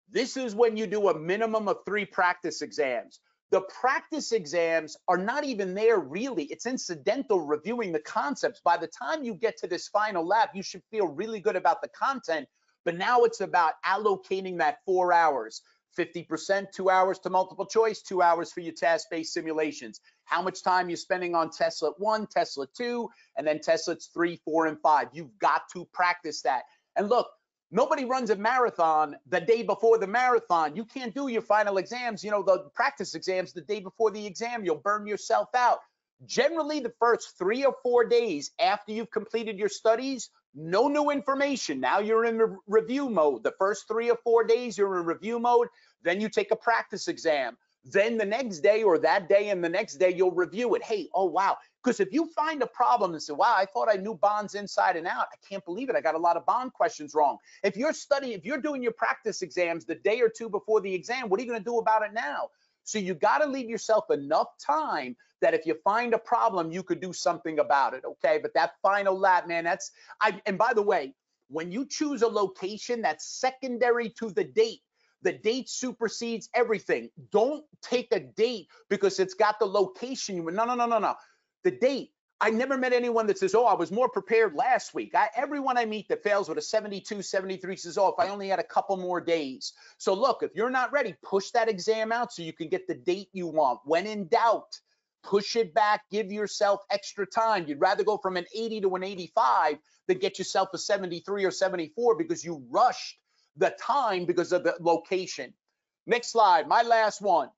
this is when you do a minimum of three practice exams. The practice exams are not even there really. It's incidental reviewing the concepts. By the time you get to this final lab, you should feel really good about the content. But now it's about allocating that four hours. 50%, two hours to multiple choice, two hours for your task-based simulations. How much time you're spending on Testlet 1, Testlet 2, and then Testlets 3, 4, and 5. You've got to practice that. And look, Nobody runs a marathon the day before the marathon. You can't do your final exams, you know, the practice exams the day before the exam. You'll burn yourself out. Generally, the first three or four days after you've completed your studies, no new information. Now you're in re review mode. The first three or four days, you're in review mode. Then you take a practice exam. Then the next day or that day and the next day, you'll review it. Hey, oh, wow. Because if you find a problem and say, wow, I thought I knew bonds inside and out, I can't believe it. I got a lot of bond questions wrong. If you're studying, if you're doing your practice exams the day or two before the exam, what are you going to do about it now? So you got to leave yourself enough time that if you find a problem, you could do something about it. Okay. But that final lap, man, that's, I, and by the way, when you choose a location that's secondary to the date, the date supersedes everything. Don't take a date because it's got the location. No, no, no, no, no the date. I never met anyone that says, oh, I was more prepared last week. I, everyone I meet that fails with a 72, 73 says, oh, if I only had a couple more days. So look, if you're not ready, push that exam out so you can get the date you want. When in doubt, push it back, give yourself extra time. You'd rather go from an 80 to an 85 than get yourself a 73 or 74 because you rushed the time because of the location. Next slide, my last one.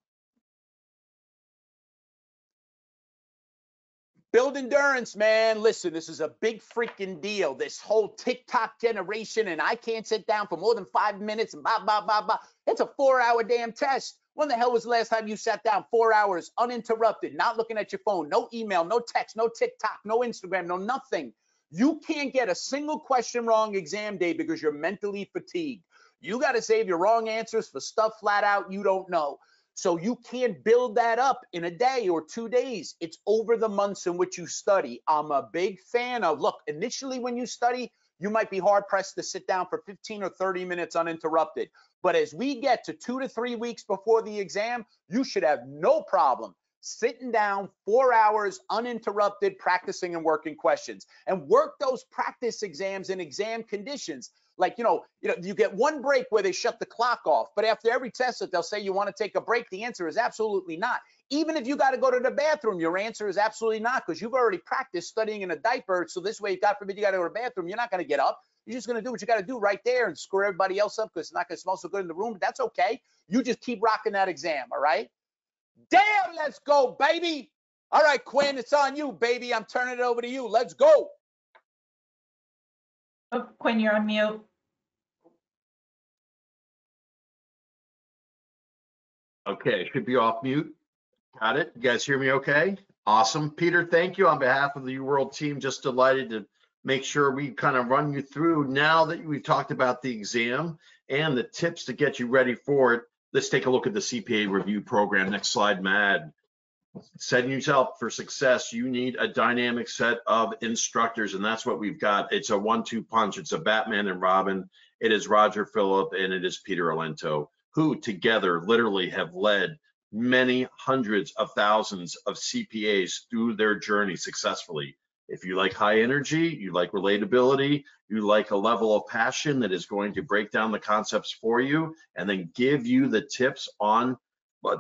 Build endurance, man. Listen, this is a big freaking deal. This whole TikTok generation, and I can't sit down for more than five minutes and blah, blah, blah, blah. It's a four hour damn test. When the hell was the last time you sat down four hours uninterrupted, not looking at your phone, no email, no text, no TikTok, no Instagram, no nothing? You can't get a single question wrong exam day because you're mentally fatigued. You got to save your wrong answers for stuff flat out you don't know. So you can't build that up in a day or two days. It's over the months in which you study. I'm a big fan of, look, initially when you study, you might be hard pressed to sit down for 15 or 30 minutes uninterrupted. But as we get to two to three weeks before the exam, you should have no problem sitting down four hours uninterrupted, practicing and working questions and work those practice exams in exam conditions. Like, you know, you know, you get one break where they shut the clock off, but after every test that they'll say you want to take a break, the answer is absolutely not. Even if you got to go to the bathroom, your answer is absolutely not because you've already practiced studying in a diaper. So this way, God forbid you got to go to the bathroom, you're not going to get up. You're just going to do what you got to do right there and screw everybody else up because it's not going to smell so good in the room. But that's okay. You just keep rocking that exam. All right. Damn, let's go, baby. All right, Quinn, it's on you, baby. I'm turning it over to you. Let's go. Oh, Quinn, you're on mute. Okay, should be off mute. Got it? You guys hear me okay? Awesome. Peter, thank you on behalf of the UWorld team. Just delighted to make sure we kind of run you through now that we've talked about the exam and the tips to get you ready for it. Let's take a look at the CPA review program. Next slide, Mad. Setting yourself for success, you need a dynamic set of instructors, and that's what we've got. It's a one-two punch. It's a Batman and Robin. It is Roger Philipp and it is Peter Olinto, who together literally have led many hundreds of thousands of CPAs through their journey successfully. If you like high energy, you like relatability, you like a level of passion that is going to break down the concepts for you and then give you the tips on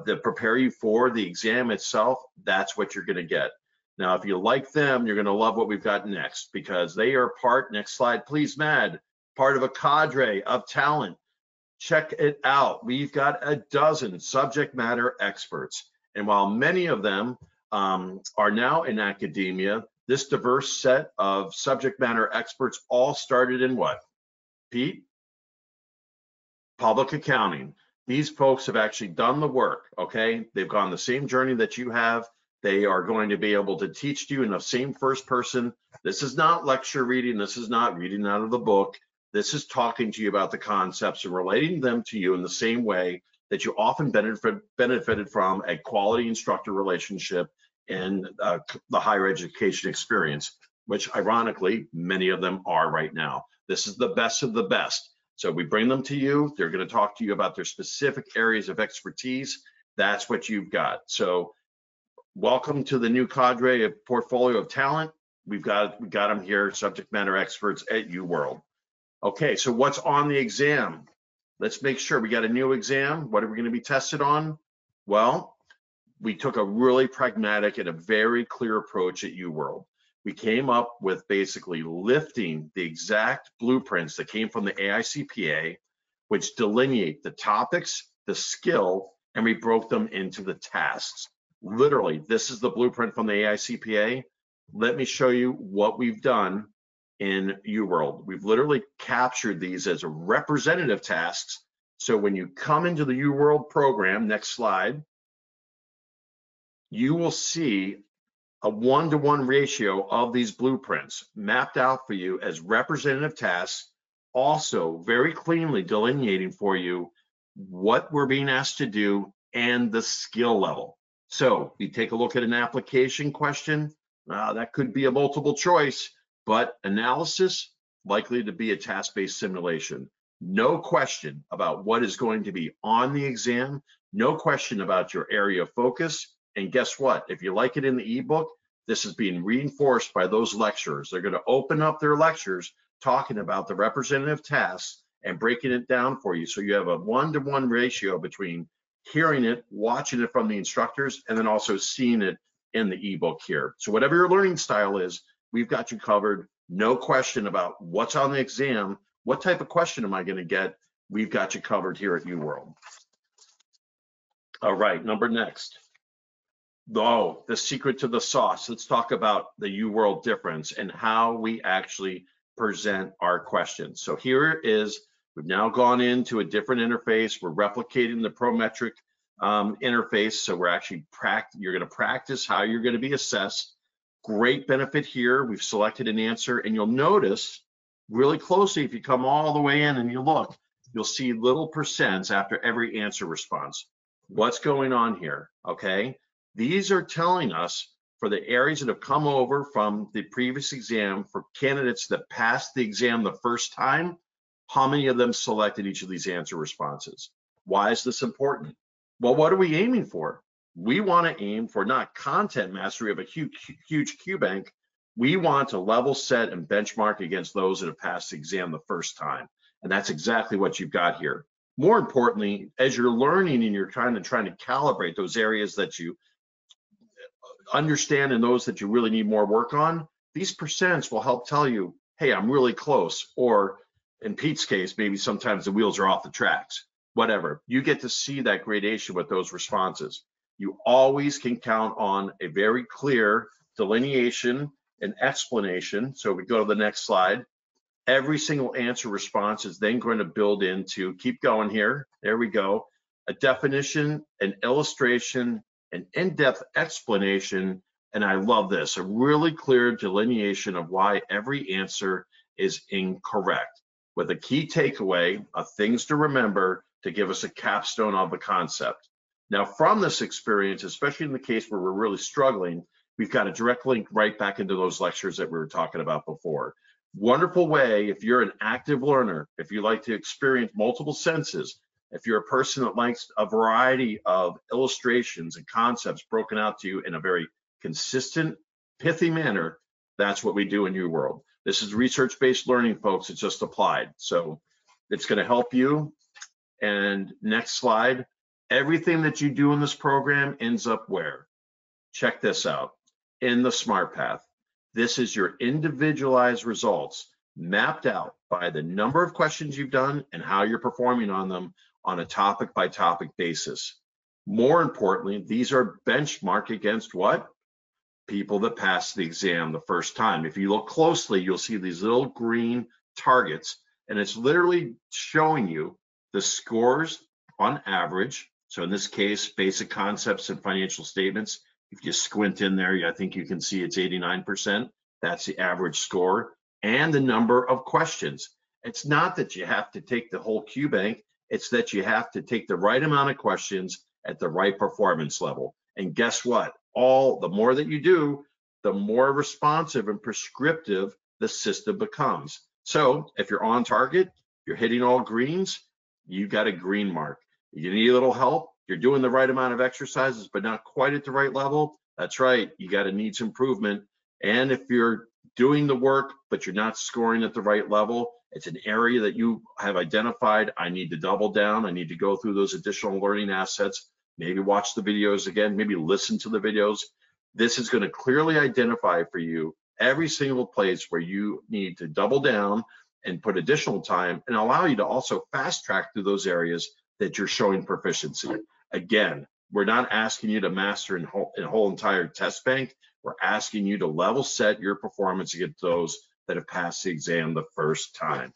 that prepare you for the exam itself, that's what you're going to get. Now, if you like them, you're going to love what we've got next because they are part, next slide, please, Mad, part of a cadre of talent. Check it out. We've got a dozen subject matter experts. And while many of them um, are now in academia, this diverse set of subject matter experts all started in what? Pete? Public accounting. These folks have actually done the work, okay? They've gone the same journey that you have. They are going to be able to teach you in the same first person. This is not lecture reading. This is not reading out of the book. This is talking to you about the concepts and relating them to you in the same way that you often benefit, benefited from a quality instructor relationship in uh, the higher education experience, which ironically, many of them are right now. This is the best of the best. So we bring them to you. They're going to talk to you about their specific areas of expertise. That's what you've got. So welcome to the new cadre of portfolio of talent. We've got we got them here, subject matter experts at UWorld. Okay, so what's on the exam? Let's make sure we got a new exam. What are we going to be tested on? Well, we took a really pragmatic and a very clear approach at UWorld we came up with basically lifting the exact blueprints that came from the AICPA, which delineate the topics, the skill, and we broke them into the tasks. Literally, this is the blueprint from the AICPA. Let me show you what we've done in UWorld. We've literally captured these as representative tasks. So when you come into the UWorld program, next slide, you will see a one-to-one ratio of these blueprints mapped out for you as representative tasks, also very cleanly delineating for you what we're being asked to do and the skill level. So you take a look at an application question, uh, that could be a multiple choice, but analysis likely to be a task-based simulation. No question about what is going to be on the exam, no question about your area of focus, and guess what? If you like it in the ebook, this is being reinforced by those lecturers. They're going to open up their lectures talking about the representative tasks and breaking it down for you. So you have a one-to-one -one ratio between hearing it, watching it from the instructors, and then also seeing it in the ebook here. So whatever your learning style is, we've got you covered. No question about what's on the exam. What type of question am I going to get? We've got you covered here at UWorld. All right, number next. Oh, the secret to the sauce. Let's talk about the UWorld difference and how we actually present our questions. So here is, we've now gone into a different interface. We're replicating the Prometric um, interface. So we're actually, you're gonna practice how you're gonna be assessed. Great benefit here. We've selected an answer and you'll notice really closely, if you come all the way in and you look, you'll see little percents after every answer response. What's going on here, okay? These are telling us for the areas that have come over from the previous exam for candidates that passed the exam the first time, how many of them selected each of these answer responses? Why is this important? Well, what are we aiming for? We want to aim for not content mastery of a huge, huge Q bank. We want to level set and benchmark against those that have passed the exam the first time. And that's exactly what you've got here. More importantly, as you're learning and you're trying to trying to calibrate those areas that you understand and those that you really need more work on, these percents will help tell you, hey, I'm really close. Or in Pete's case, maybe sometimes the wheels are off the tracks, whatever. You get to see that gradation with those responses. You always can count on a very clear delineation and explanation. So we go to the next slide. Every single answer response is then going to build into, keep going here, there we go, a definition, an illustration, an in-depth explanation, and I love this, a really clear delineation of why every answer is incorrect with a key takeaway of things to remember to give us a capstone of the concept. Now, from this experience, especially in the case where we're really struggling, we've got a direct link right back into those lectures that we were talking about before. Wonderful way if you're an active learner, if you like to experience multiple senses, if you're a person that likes a variety of illustrations and concepts broken out to you in a very consistent, pithy manner, that's what we do in UWorld. This is research-based learning, folks. It's just applied. So it's going to help you. And next slide. Everything that you do in this program ends up where? Check this out. In the SMART path. This is your individualized results mapped out by the number of questions you've done and how you're performing on them on a topic by topic basis. More importantly, these are benchmarked against what? People that passed the exam the first time. If you look closely, you'll see these little green targets, and it's literally showing you the scores on average. So in this case, basic concepts and financial statements. If you squint in there, I think you can see it's 89%. That's the average score and the number of questions. It's not that you have to take the whole Q bank, It's that you have to take the right amount of questions at the right performance level. And guess what? All the more that you do, the more responsive and prescriptive the system becomes. So if you're on target, you're hitting all greens, you got a green mark. You need a little help, you're doing the right amount of exercises, but not quite at the right level. That's right, you got to need some improvement. And if you're doing the work, but you're not scoring at the right level, it's an area that you have identified. I need to double down. I need to go through those additional learning assets, maybe watch the videos again, maybe listen to the videos. This is going to clearly identify for you every single place where you need to double down and put additional time and allow you to also fast track through those areas that you're showing proficiency. Again, we're not asking you to master a whole, whole entire test bank. We're asking you to level set your performance against those that have passed the exam the first time.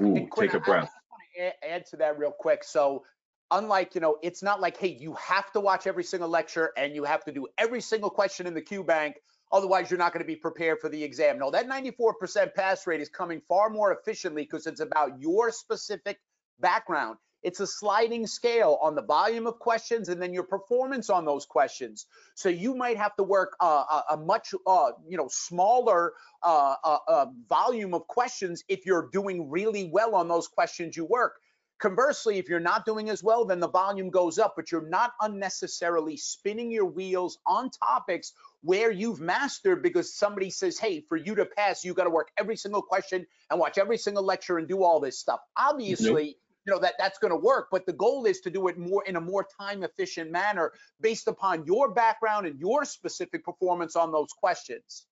Ooh, Quinn, take a breath. I Add to that real quick. So unlike, you know, it's not like, hey, you have to watch every single lecture and you have to do every single question in the Q bank. Otherwise, you're not going to be prepared for the exam. No, that 94% pass rate is coming far more efficiently because it's about your specific background. It's a sliding scale on the volume of questions and then your performance on those questions. So you might have to work uh, a, a much, uh, you know, smaller uh, uh, uh, volume of questions if you're doing really well on those questions you work. Conversely, if you're not doing as well, then the volume goes up, but you're not unnecessarily spinning your wheels on topics where you've mastered because somebody says, hey, for you to pass, you got to work every single question and watch every single lecture and do all this stuff. Obviously, you know that that's going to work but the goal is to do it more in a more time efficient manner based upon your background and your specific performance on those questions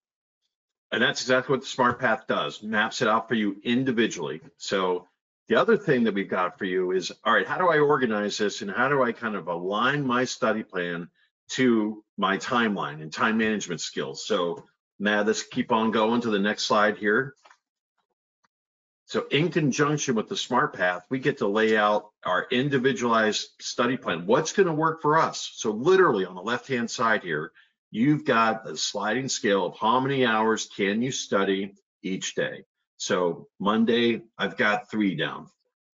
And that's exactly what the Smart Path does, maps it out for you individually. So the other thing that we've got for you is, all right, how do I organize this and how do I kind of align my study plan to my timeline and time management skills? So Matt, let's keep on going to the next slide here. So in conjunction with the Smart Path, we get to lay out our individualized study plan. What's going to work for us? So literally on the left-hand side here, you've got a sliding scale of how many hours can you study each day. So Monday, I've got three down.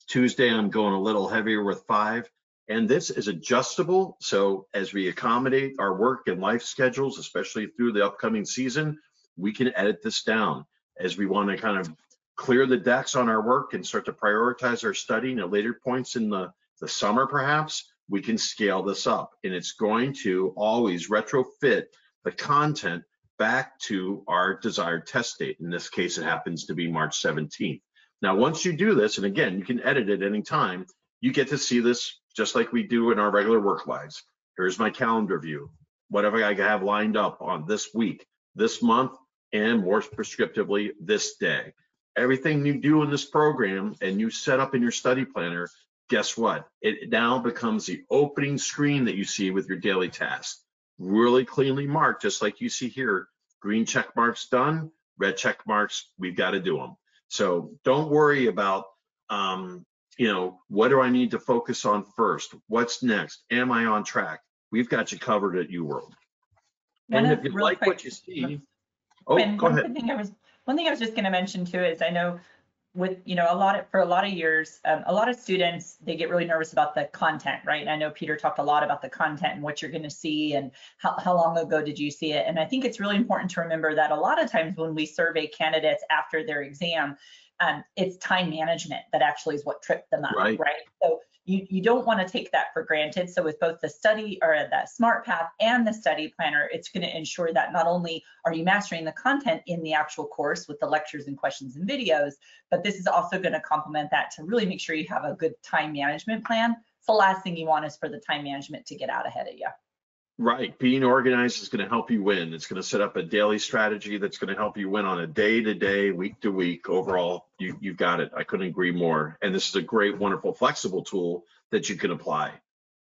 Tuesday, I'm going a little heavier with five. And this is adjustable. So as we accommodate our work and life schedules, especially through the upcoming season, we can edit this down as we want to kind of clear the decks on our work and start to prioritize our studying at later points in the, the summer, perhaps, we can scale this up. And it's going to always retrofit the content back to our desired test date. In this case, it happens to be March 17th. Now, once you do this, and again, you can edit at any time, you get to see this just like we do in our regular work lives. Here's my calendar view. Whatever I have lined up on this week, this month, and more prescriptively, this day. Everything you do in this program and you set up in your study planner, guess what? It now becomes the opening screen that you see with your daily tasks. Really cleanly marked, just like you see here. Green check marks done, red check marks, we've got to do them. So don't worry about, um, you know, what do I need to focus on first? What's next? Am I on track? We've got you covered at UWorld. One And if you like quick, what you see, oh, go ahead. thing I was, one thing I was just gonna mention too is I know with, you know, a lot of, for a lot of years, um, a lot of students, they get really nervous about the content, right? And I know Peter talked a lot about the content and what you're gonna see and how, how long ago did you see it? And I think it's really important to remember that a lot of times when we survey candidates after their exam, um, it's time management that actually is what tripped them up, Right. right? So you, you don't want to take that for granted. So with both the study or the smart path and the study planner, it's going to ensure that not only are you mastering the content in the actual course with the lectures and questions and videos, but this is also going to complement that to really make sure you have a good time management plan. So the last thing you want is for the time management to get out ahead of you. Right. Being organized is going to help you win. It's going to set up a daily strategy that's going to help you win on a day to day, week to week. Overall, you, you've got it. I couldn't agree more. And this is a great, wonderful, flexible tool that you can apply.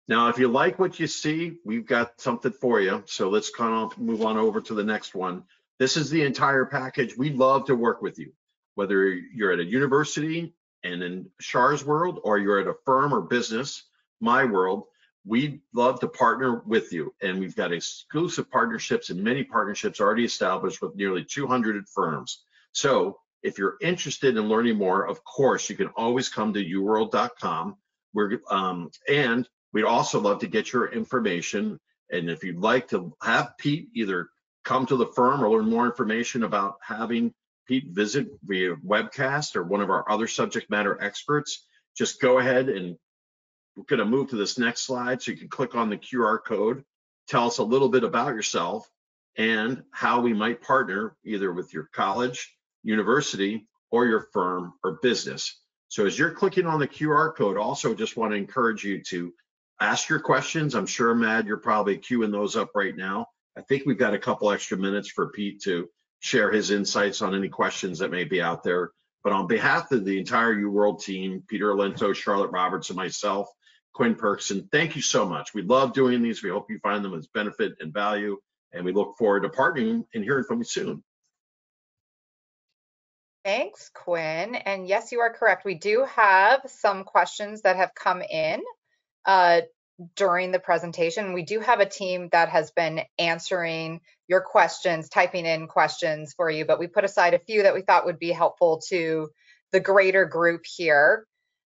Now, if you like what you see, we've got something for you. So let's kind of move on over to the next one. This is the entire package. We'd love to work with you, whether you're at a university and in Char's world, or you're at a firm or business, my world we'd love to partner with you. And we've got exclusive partnerships and many partnerships already established with nearly 200 firms. So if you're interested in learning more, of course, you can always come to uworld.com. We're, um, and we'd also love to get your information. And if you'd like to have Pete either come to the firm or learn more information about having Pete visit via webcast or one of our other subject matter experts, just go ahead and we're going to move to this next slide so you can click on the QR code, tell us a little bit about yourself and how we might partner either with your college, university, or your firm or business. So as you're clicking on the QR code, also just want to encourage you to ask your questions. I'm sure, Mad, you're probably queuing those up right now. I think we've got a couple extra minutes for Pete to share his insights on any questions that may be out there. But on behalf of the entire UWorld team, Peter Olinto, Charlotte Roberts, and myself, Quinn Perkson, thank you so much. We love doing these. We hope you find them as benefit and value, and we look forward to partnering and hearing from you soon. Thanks, Quinn. And yes, you are correct. We do have some questions that have come in uh, during the presentation. We do have a team that has been answering your questions, typing in questions for you, but we put aside a few that we thought would be helpful to the greater group here.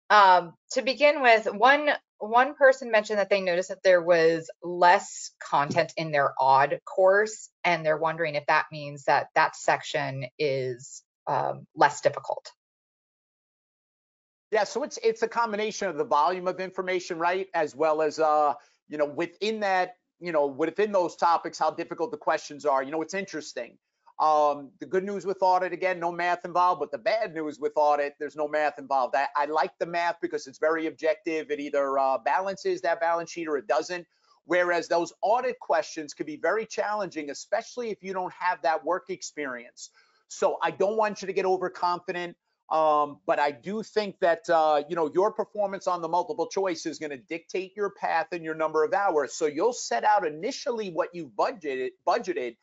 Um, to begin with, one one person mentioned that they noticed that there was less content in their AUD course, and they're wondering if that means that that section is um, less difficult. Yeah, so it's it's a combination of the volume of information, right, as well as uh, you know, within that, you know, within those topics, how difficult the questions are. You know, it's interesting. Um, the good news with audit, again, no math involved, but the bad news with audit, there's no math involved. I, I like the math because it's very objective. It either uh, balances that balance sheet or it doesn't. Whereas those audit questions can be very challenging, especially if you don't have that work experience. So I don't want you to get overconfident. Um, but I do think that uh, you know your performance on the multiple choice is going to dictate your path and your number of hours. So you'll set out initially what you budgeted budgeted,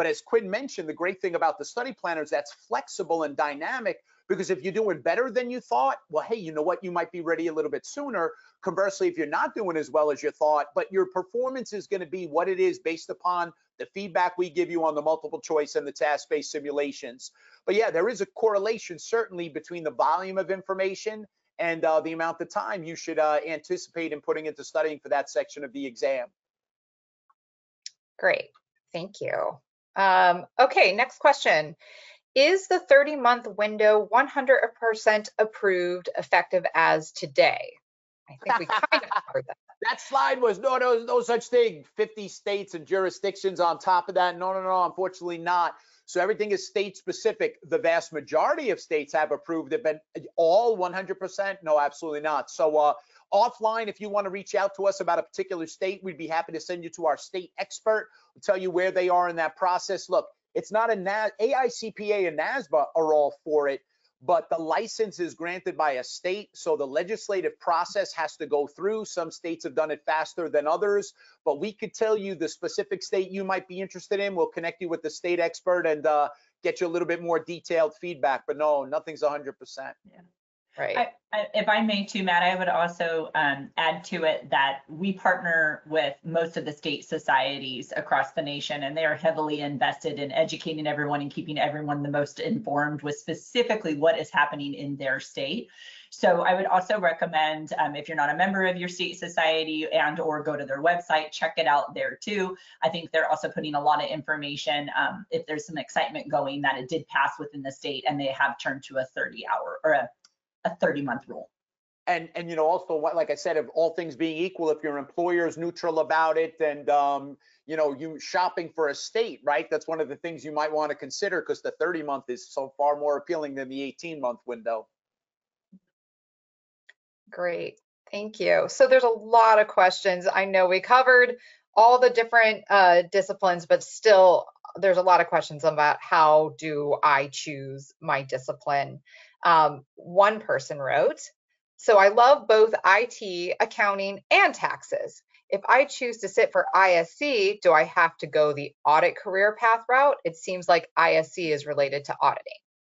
but as Quinn mentioned, the great thing about the study planner is that's flexible and dynamic because if you're doing better than you thought, well, hey, you know what? You might be ready a little bit sooner. Conversely, if you're not doing as well as you thought, but your performance is going to be what it is based upon the feedback we give you on the multiple choice and the task-based simulations. But yeah, there is a correlation certainly between the volume of information and uh, the amount of time you should uh, anticipate in putting into studying for that section of the exam. Great, thank you. Um, okay, next question. Is the 30 month window 100% approved effective as today? I think we kind of covered that. That slide was no, no, no such thing. 50 states and jurisdictions on top of that. No, no, no, unfortunately not. So everything is state specific. The vast majority of states have approved it, but all 100%? No, absolutely not. So uh, offline, if you want to reach out to us about a particular state, we'd be happy to send you to our state expert. We'll tell you where they are in that process. Look, it's not a NAS, AICPA and NASBA are all for it, but the license is granted by a state. So the legislative process has to go through. Some states have done it faster than others, but we could tell you the specific state you might be interested in. We'll connect you with the state expert and uh, get you a little bit more detailed feedback. But no, nothing's 100%. Yeah. Right. I, I, if I may too, Matt, I would also um, add to it that we partner with most of the state societies across the nation, and they are heavily invested in educating everyone and keeping everyone the most informed with specifically what is happening in their state. So I would also recommend um, if you're not a member of your state society and or go to their website, check it out there too. I think they're also putting a lot of information um, if there's some excitement going that it did pass within the state and they have turned to a 30 hour or a a 30 month rule. And, and you know, also, what, like I said, if all things being equal, if your employer is neutral about it and, um, you know, you shopping for a state, right? That's one of the things you might want to consider because the 30 month is so far more appealing than the 18 month window. Great, thank you. So there's a lot of questions. I know we covered all the different uh, disciplines, but still there's a lot of questions about how do I choose my discipline. Um, one person wrote, so I love both IT, accounting, and taxes. If I choose to sit for ISC, do I have to go the audit career path route? It seems like ISC is related to auditing.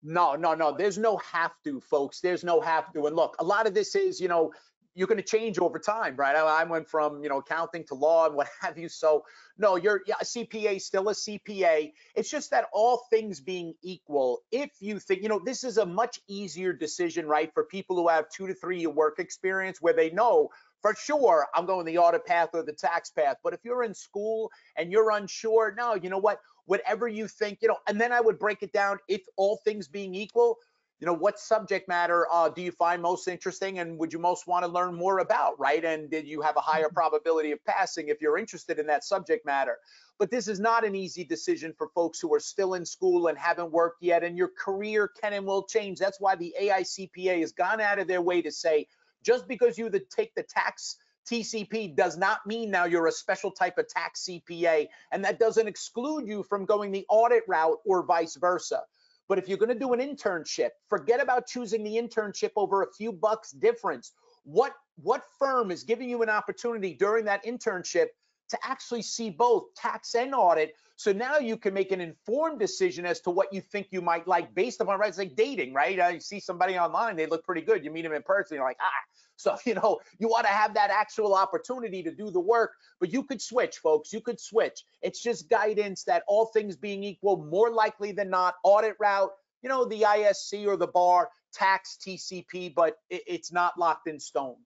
No, no, no. There's no have to, folks. There's no have to. And look, a lot of this is, you know, you're going to change over time, right? I, I, went from, you know, accounting to law and what have you. So no, you're yeah, a CPA, still a CPA. It's just that all things being equal, if you think, you know, this is a much easier decision, right? For people who have two to three year work experience where they know for sure I'm going the audit path or the tax path. But if you're in school and you're unsure, no, you know what? Whatever you think, you know, and then I would break it down if all things being equal, you know, what subject matter uh, do you find most interesting and would you most want to learn more about, right? And did you have a higher mm-hmm. probability of passing if you're interested in that subject matter? But this is not an easy decision for folks who are still in school and haven't worked yet, and your career can and will change. That's why the AICPA has gone out of their way to say, just because you take the tax TCP does not mean now you're a special type of tax CPA, and that doesn't exclude you from going the audit route or vice versa. But if you're going to do an internship, forget about choosing the internship over a few bucks difference. What what firm is giving you an opportunity during that internship to actually see both tax and audit? So now you can make an informed decision as to what you think you might like based upon, right? It's like dating, right? You see somebody online, they look pretty good. You meet them in person, you're like, ah. So, you know, you want to have that actual opportunity to do the work, but you could switch, folks. You could switch. It's just guidance that all things being equal, more likely than not, audit route, you know, the ISC or the BAR, tax TCP, but it, it's not locked in stone.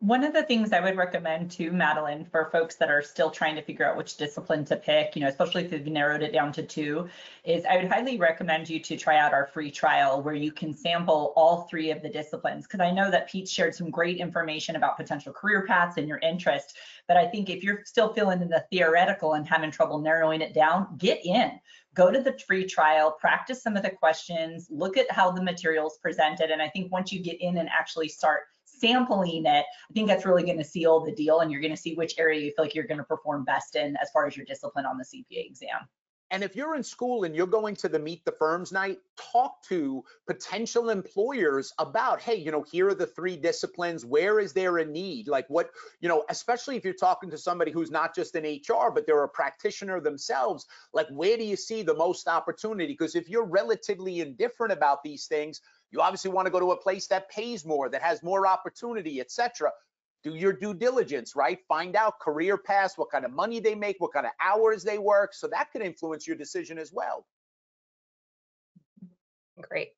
One of the things I would recommend to Madeline for folks that are still trying to figure out which discipline to pick, you know, especially if you've narrowed it down to two, is I would highly recommend you to try out our free trial where you can sample all three of the disciplines. Because I know that Pete shared some great information about potential career paths and your interest. But I think if you're still feeling in the theoretical and having trouble narrowing it down, get in go to the free trial, practice some of the questions, look at how the materials presented. And I think once you get in and actually start sampling it, I think that's really going to seal the deal and you're going to see which area you feel like you're going to perform best in as far as your discipline on the CPA exam. And if you're in school and you're going to the Meet the Firms night, talk to potential employers about, hey, you know, here are the three disciplines. Where is there a need? Like what, you know, especially if you're talking to somebody who's not just in HR, but they're a practitioner themselves, like where do you see the most opportunity? Because if you're relatively indifferent about these things, you obviously want to go to a place that pays more, that has more opportunity, etc. Do your due diligence, right? Find out career paths, what kind of money they make, what kind of hours they work. So that could influence your decision as well. Great.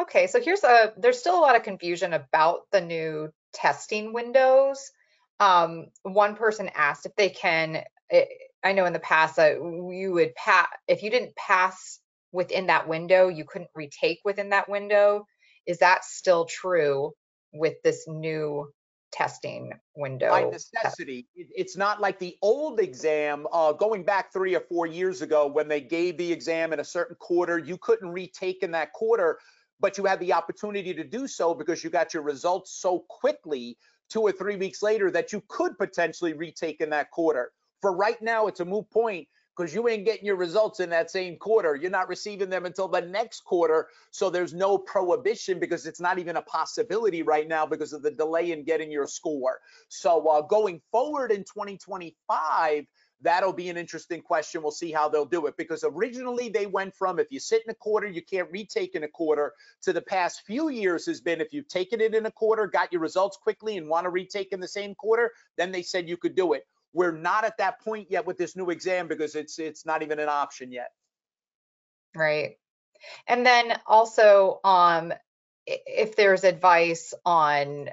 Okay, so here's a, there's still a lot of confusion about the new testing windows. Um, one person asked if they can, I- I know in the past that you would pass, if you didn't pass within that window, you couldn't retake within that window. Is that still true with this new testing window? by necessity. It- It's not like the old exam, uh, going back three or four years ago, when they gave the exam in a certain quarter, you couldn't retake in that quarter, but you had the opportunity to do so because you got your results so quickly, two or three weeks later, that you could potentially retake in that quarter. For right now, it's a moot point because you ain't getting your results in that same quarter. You're not receiving them until the next quarter. So there's no prohibition because it's not even a possibility right now because of the delay in getting your score. So uh, going forward in 2025, that'll be an interesting question. We'll see how they'll do it because originally they went from if you sit in a quarter, you can't retake in a quarter, to the past few years has been if you've taken it in a quarter, got your results quickly, and want to retake in the same quarter, then they said you could do it. We're not at that point yet with this new exam because it's it's not even an option yet. Right. And then also, um, if there's advice on,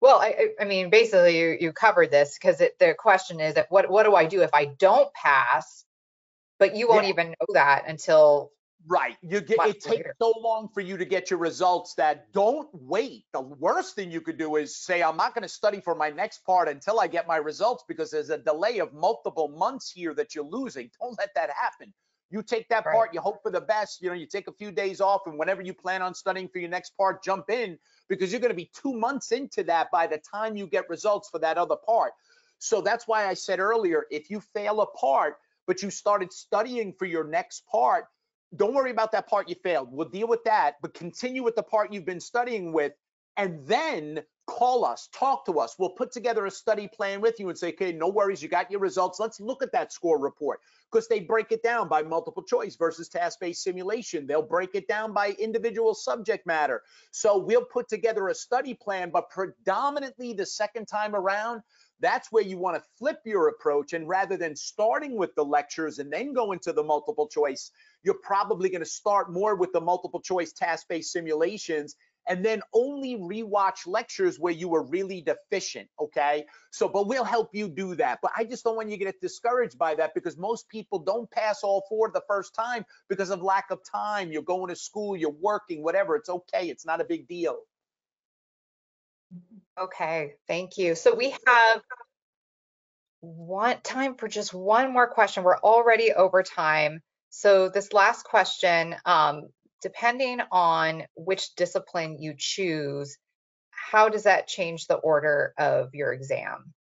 well, I, I mean, basically you, you covered this because it, the question is that what, what do I do if I don't pass? But you won't Yeah. even know that until, Right. You get Much it takes later. so long for you to get your results that don't wait. The worst thing you could do is say, I'm not going to study for my next part until I get my results because there's a delay of multiple months here that you're losing. Don't let that happen. You take that Right. part, you hope for the best. You know, you take a few days off, and whenever you plan on studying for your next part, jump in because you're going to be two months into that by the time you get results for that other part. So that's why I said earlier if you fail a part, but you started studying for your next part, don't worry about that part you failed. We'll deal with that, but continue with the part you've been studying with, and then call us, talk to us. We'll put together a study plan with you and say, okay, no worries, you got your results. Let's look at that score report because they break it down by multiple choice versus task based simulation. They'll break it down by individual subject matter. So we'll put together a study plan, but predominantly the second time around, that's where you want to flip your approach. And rather than starting with the lectures and then go into the multiple choice, you're probably going to start more with the multiple choice task based simulations and then only rewatch lectures where you were really deficient. Okay. So, but we'll help you do that. But I just don't want you to get discouraged by that because most people don't pass all four the first time because of lack of time. You're going to school, you're working, whatever. It's okay. It's not a big deal. Mm-hmm. Okay, thank you. So we have one time for just one more question. We're already over time. So this last question, um, depending on which discipline you choose, how does that change the order of your exam?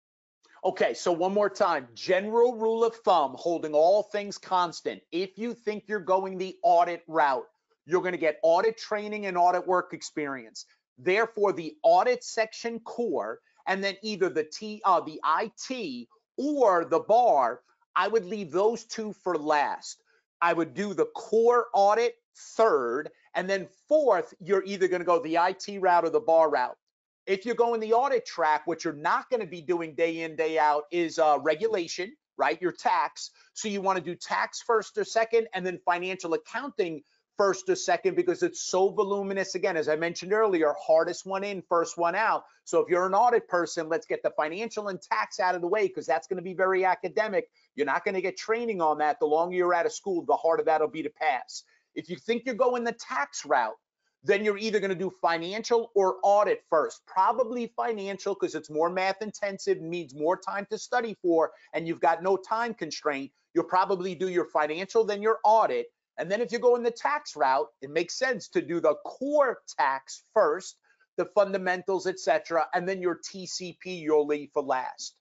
Okay, so one more time. General rule of thumb, holding all things constant. If you think you're going the audit route, you're going to get audit training and audit work experience. Therefore, the audit section core and then either the T, uh, the IT or the bar, I would leave those two for last. I would do the core audit third, and then fourth, you're either going to go the IT route or the bar route. If you're going the audit track, what you're not going to be doing day in, day out is uh, regulation, right? Your tax. So you want to do tax first or second, and then financial accounting first or second because it's so voluminous. Again, as I mentioned earlier, hardest one in, first one out. So if you're an audit person, let's get the financial and tax out of the way because that's going to be very academic. You're not going to get training on that. The longer you're out of school, the harder that'll be to pass. If you think you're going the tax route, then you're either going to do financial or audit first. Probably financial because it's more math intensive, needs more time to study for, and you've got no time constraint. You'll probably do your financial, then your audit. And then if you go in the tax route, it makes sense to do the core tax first, the fundamentals, etc., and then your TCP you'll leave for last.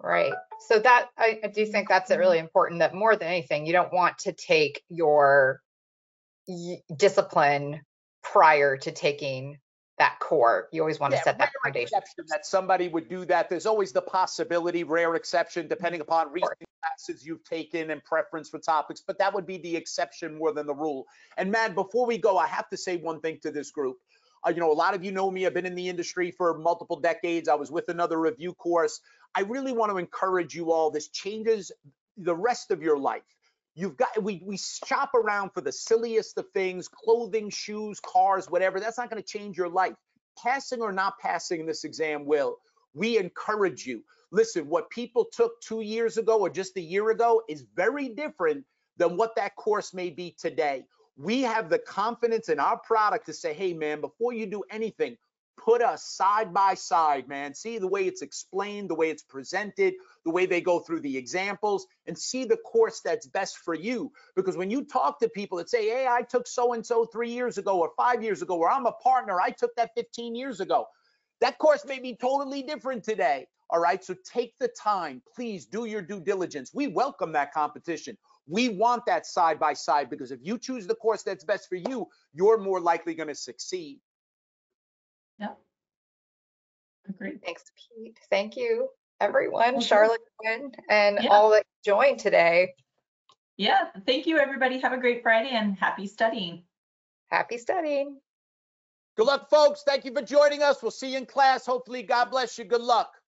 Right. So that I, I do think that's really important that more than anything, you don't want to take your discipline prior to taking that core. You always want to Yeah, set that foundation. exception That somebody would do that. There's always the possibility, rare exception, depending upon recent classes you've taken and preference for topics, but that would be the exception more than the rule. And man, before we go, I have to say one thing to this group. Uh, you know, a lot of you know me. I've been in the industry for multiple decades. I was with another review course. I really want to encourage you all. This changes the rest of your life. You've got, we, we shop around for the silliest of things, clothing, shoes, cars, whatever. That's not going to change your life. Passing or not passing this exam will. We encourage you. Listen, what people took two years ago or just a year ago is very different than what that course may be today. We have the confidence in our product to say, hey, man, before you do anything, put us side by side, man. See the way it's explained, the way it's presented, the way they go through the examples, and see the course that's best for you. Because when you talk to people that say, hey, I took so and so three years ago or five years ago, or I'm a partner, I took that 15 years ago. That course may be totally different today. All right. So take the time. Please do your due diligence. We welcome that competition. We want that side by side because if you choose the course that's best for you, you're more likely going to succeed. Yep. Agreed. Thanks, Pete. Thank you, everyone, Okay. Charlotte, Quinn, and Yeah. all that joined today. Yeah, thank you, everybody. Have a great Friday and happy studying. Happy studying. Good luck, folks. Thank you for joining us. We'll see you in class. Hopefully, God bless you. Good luck.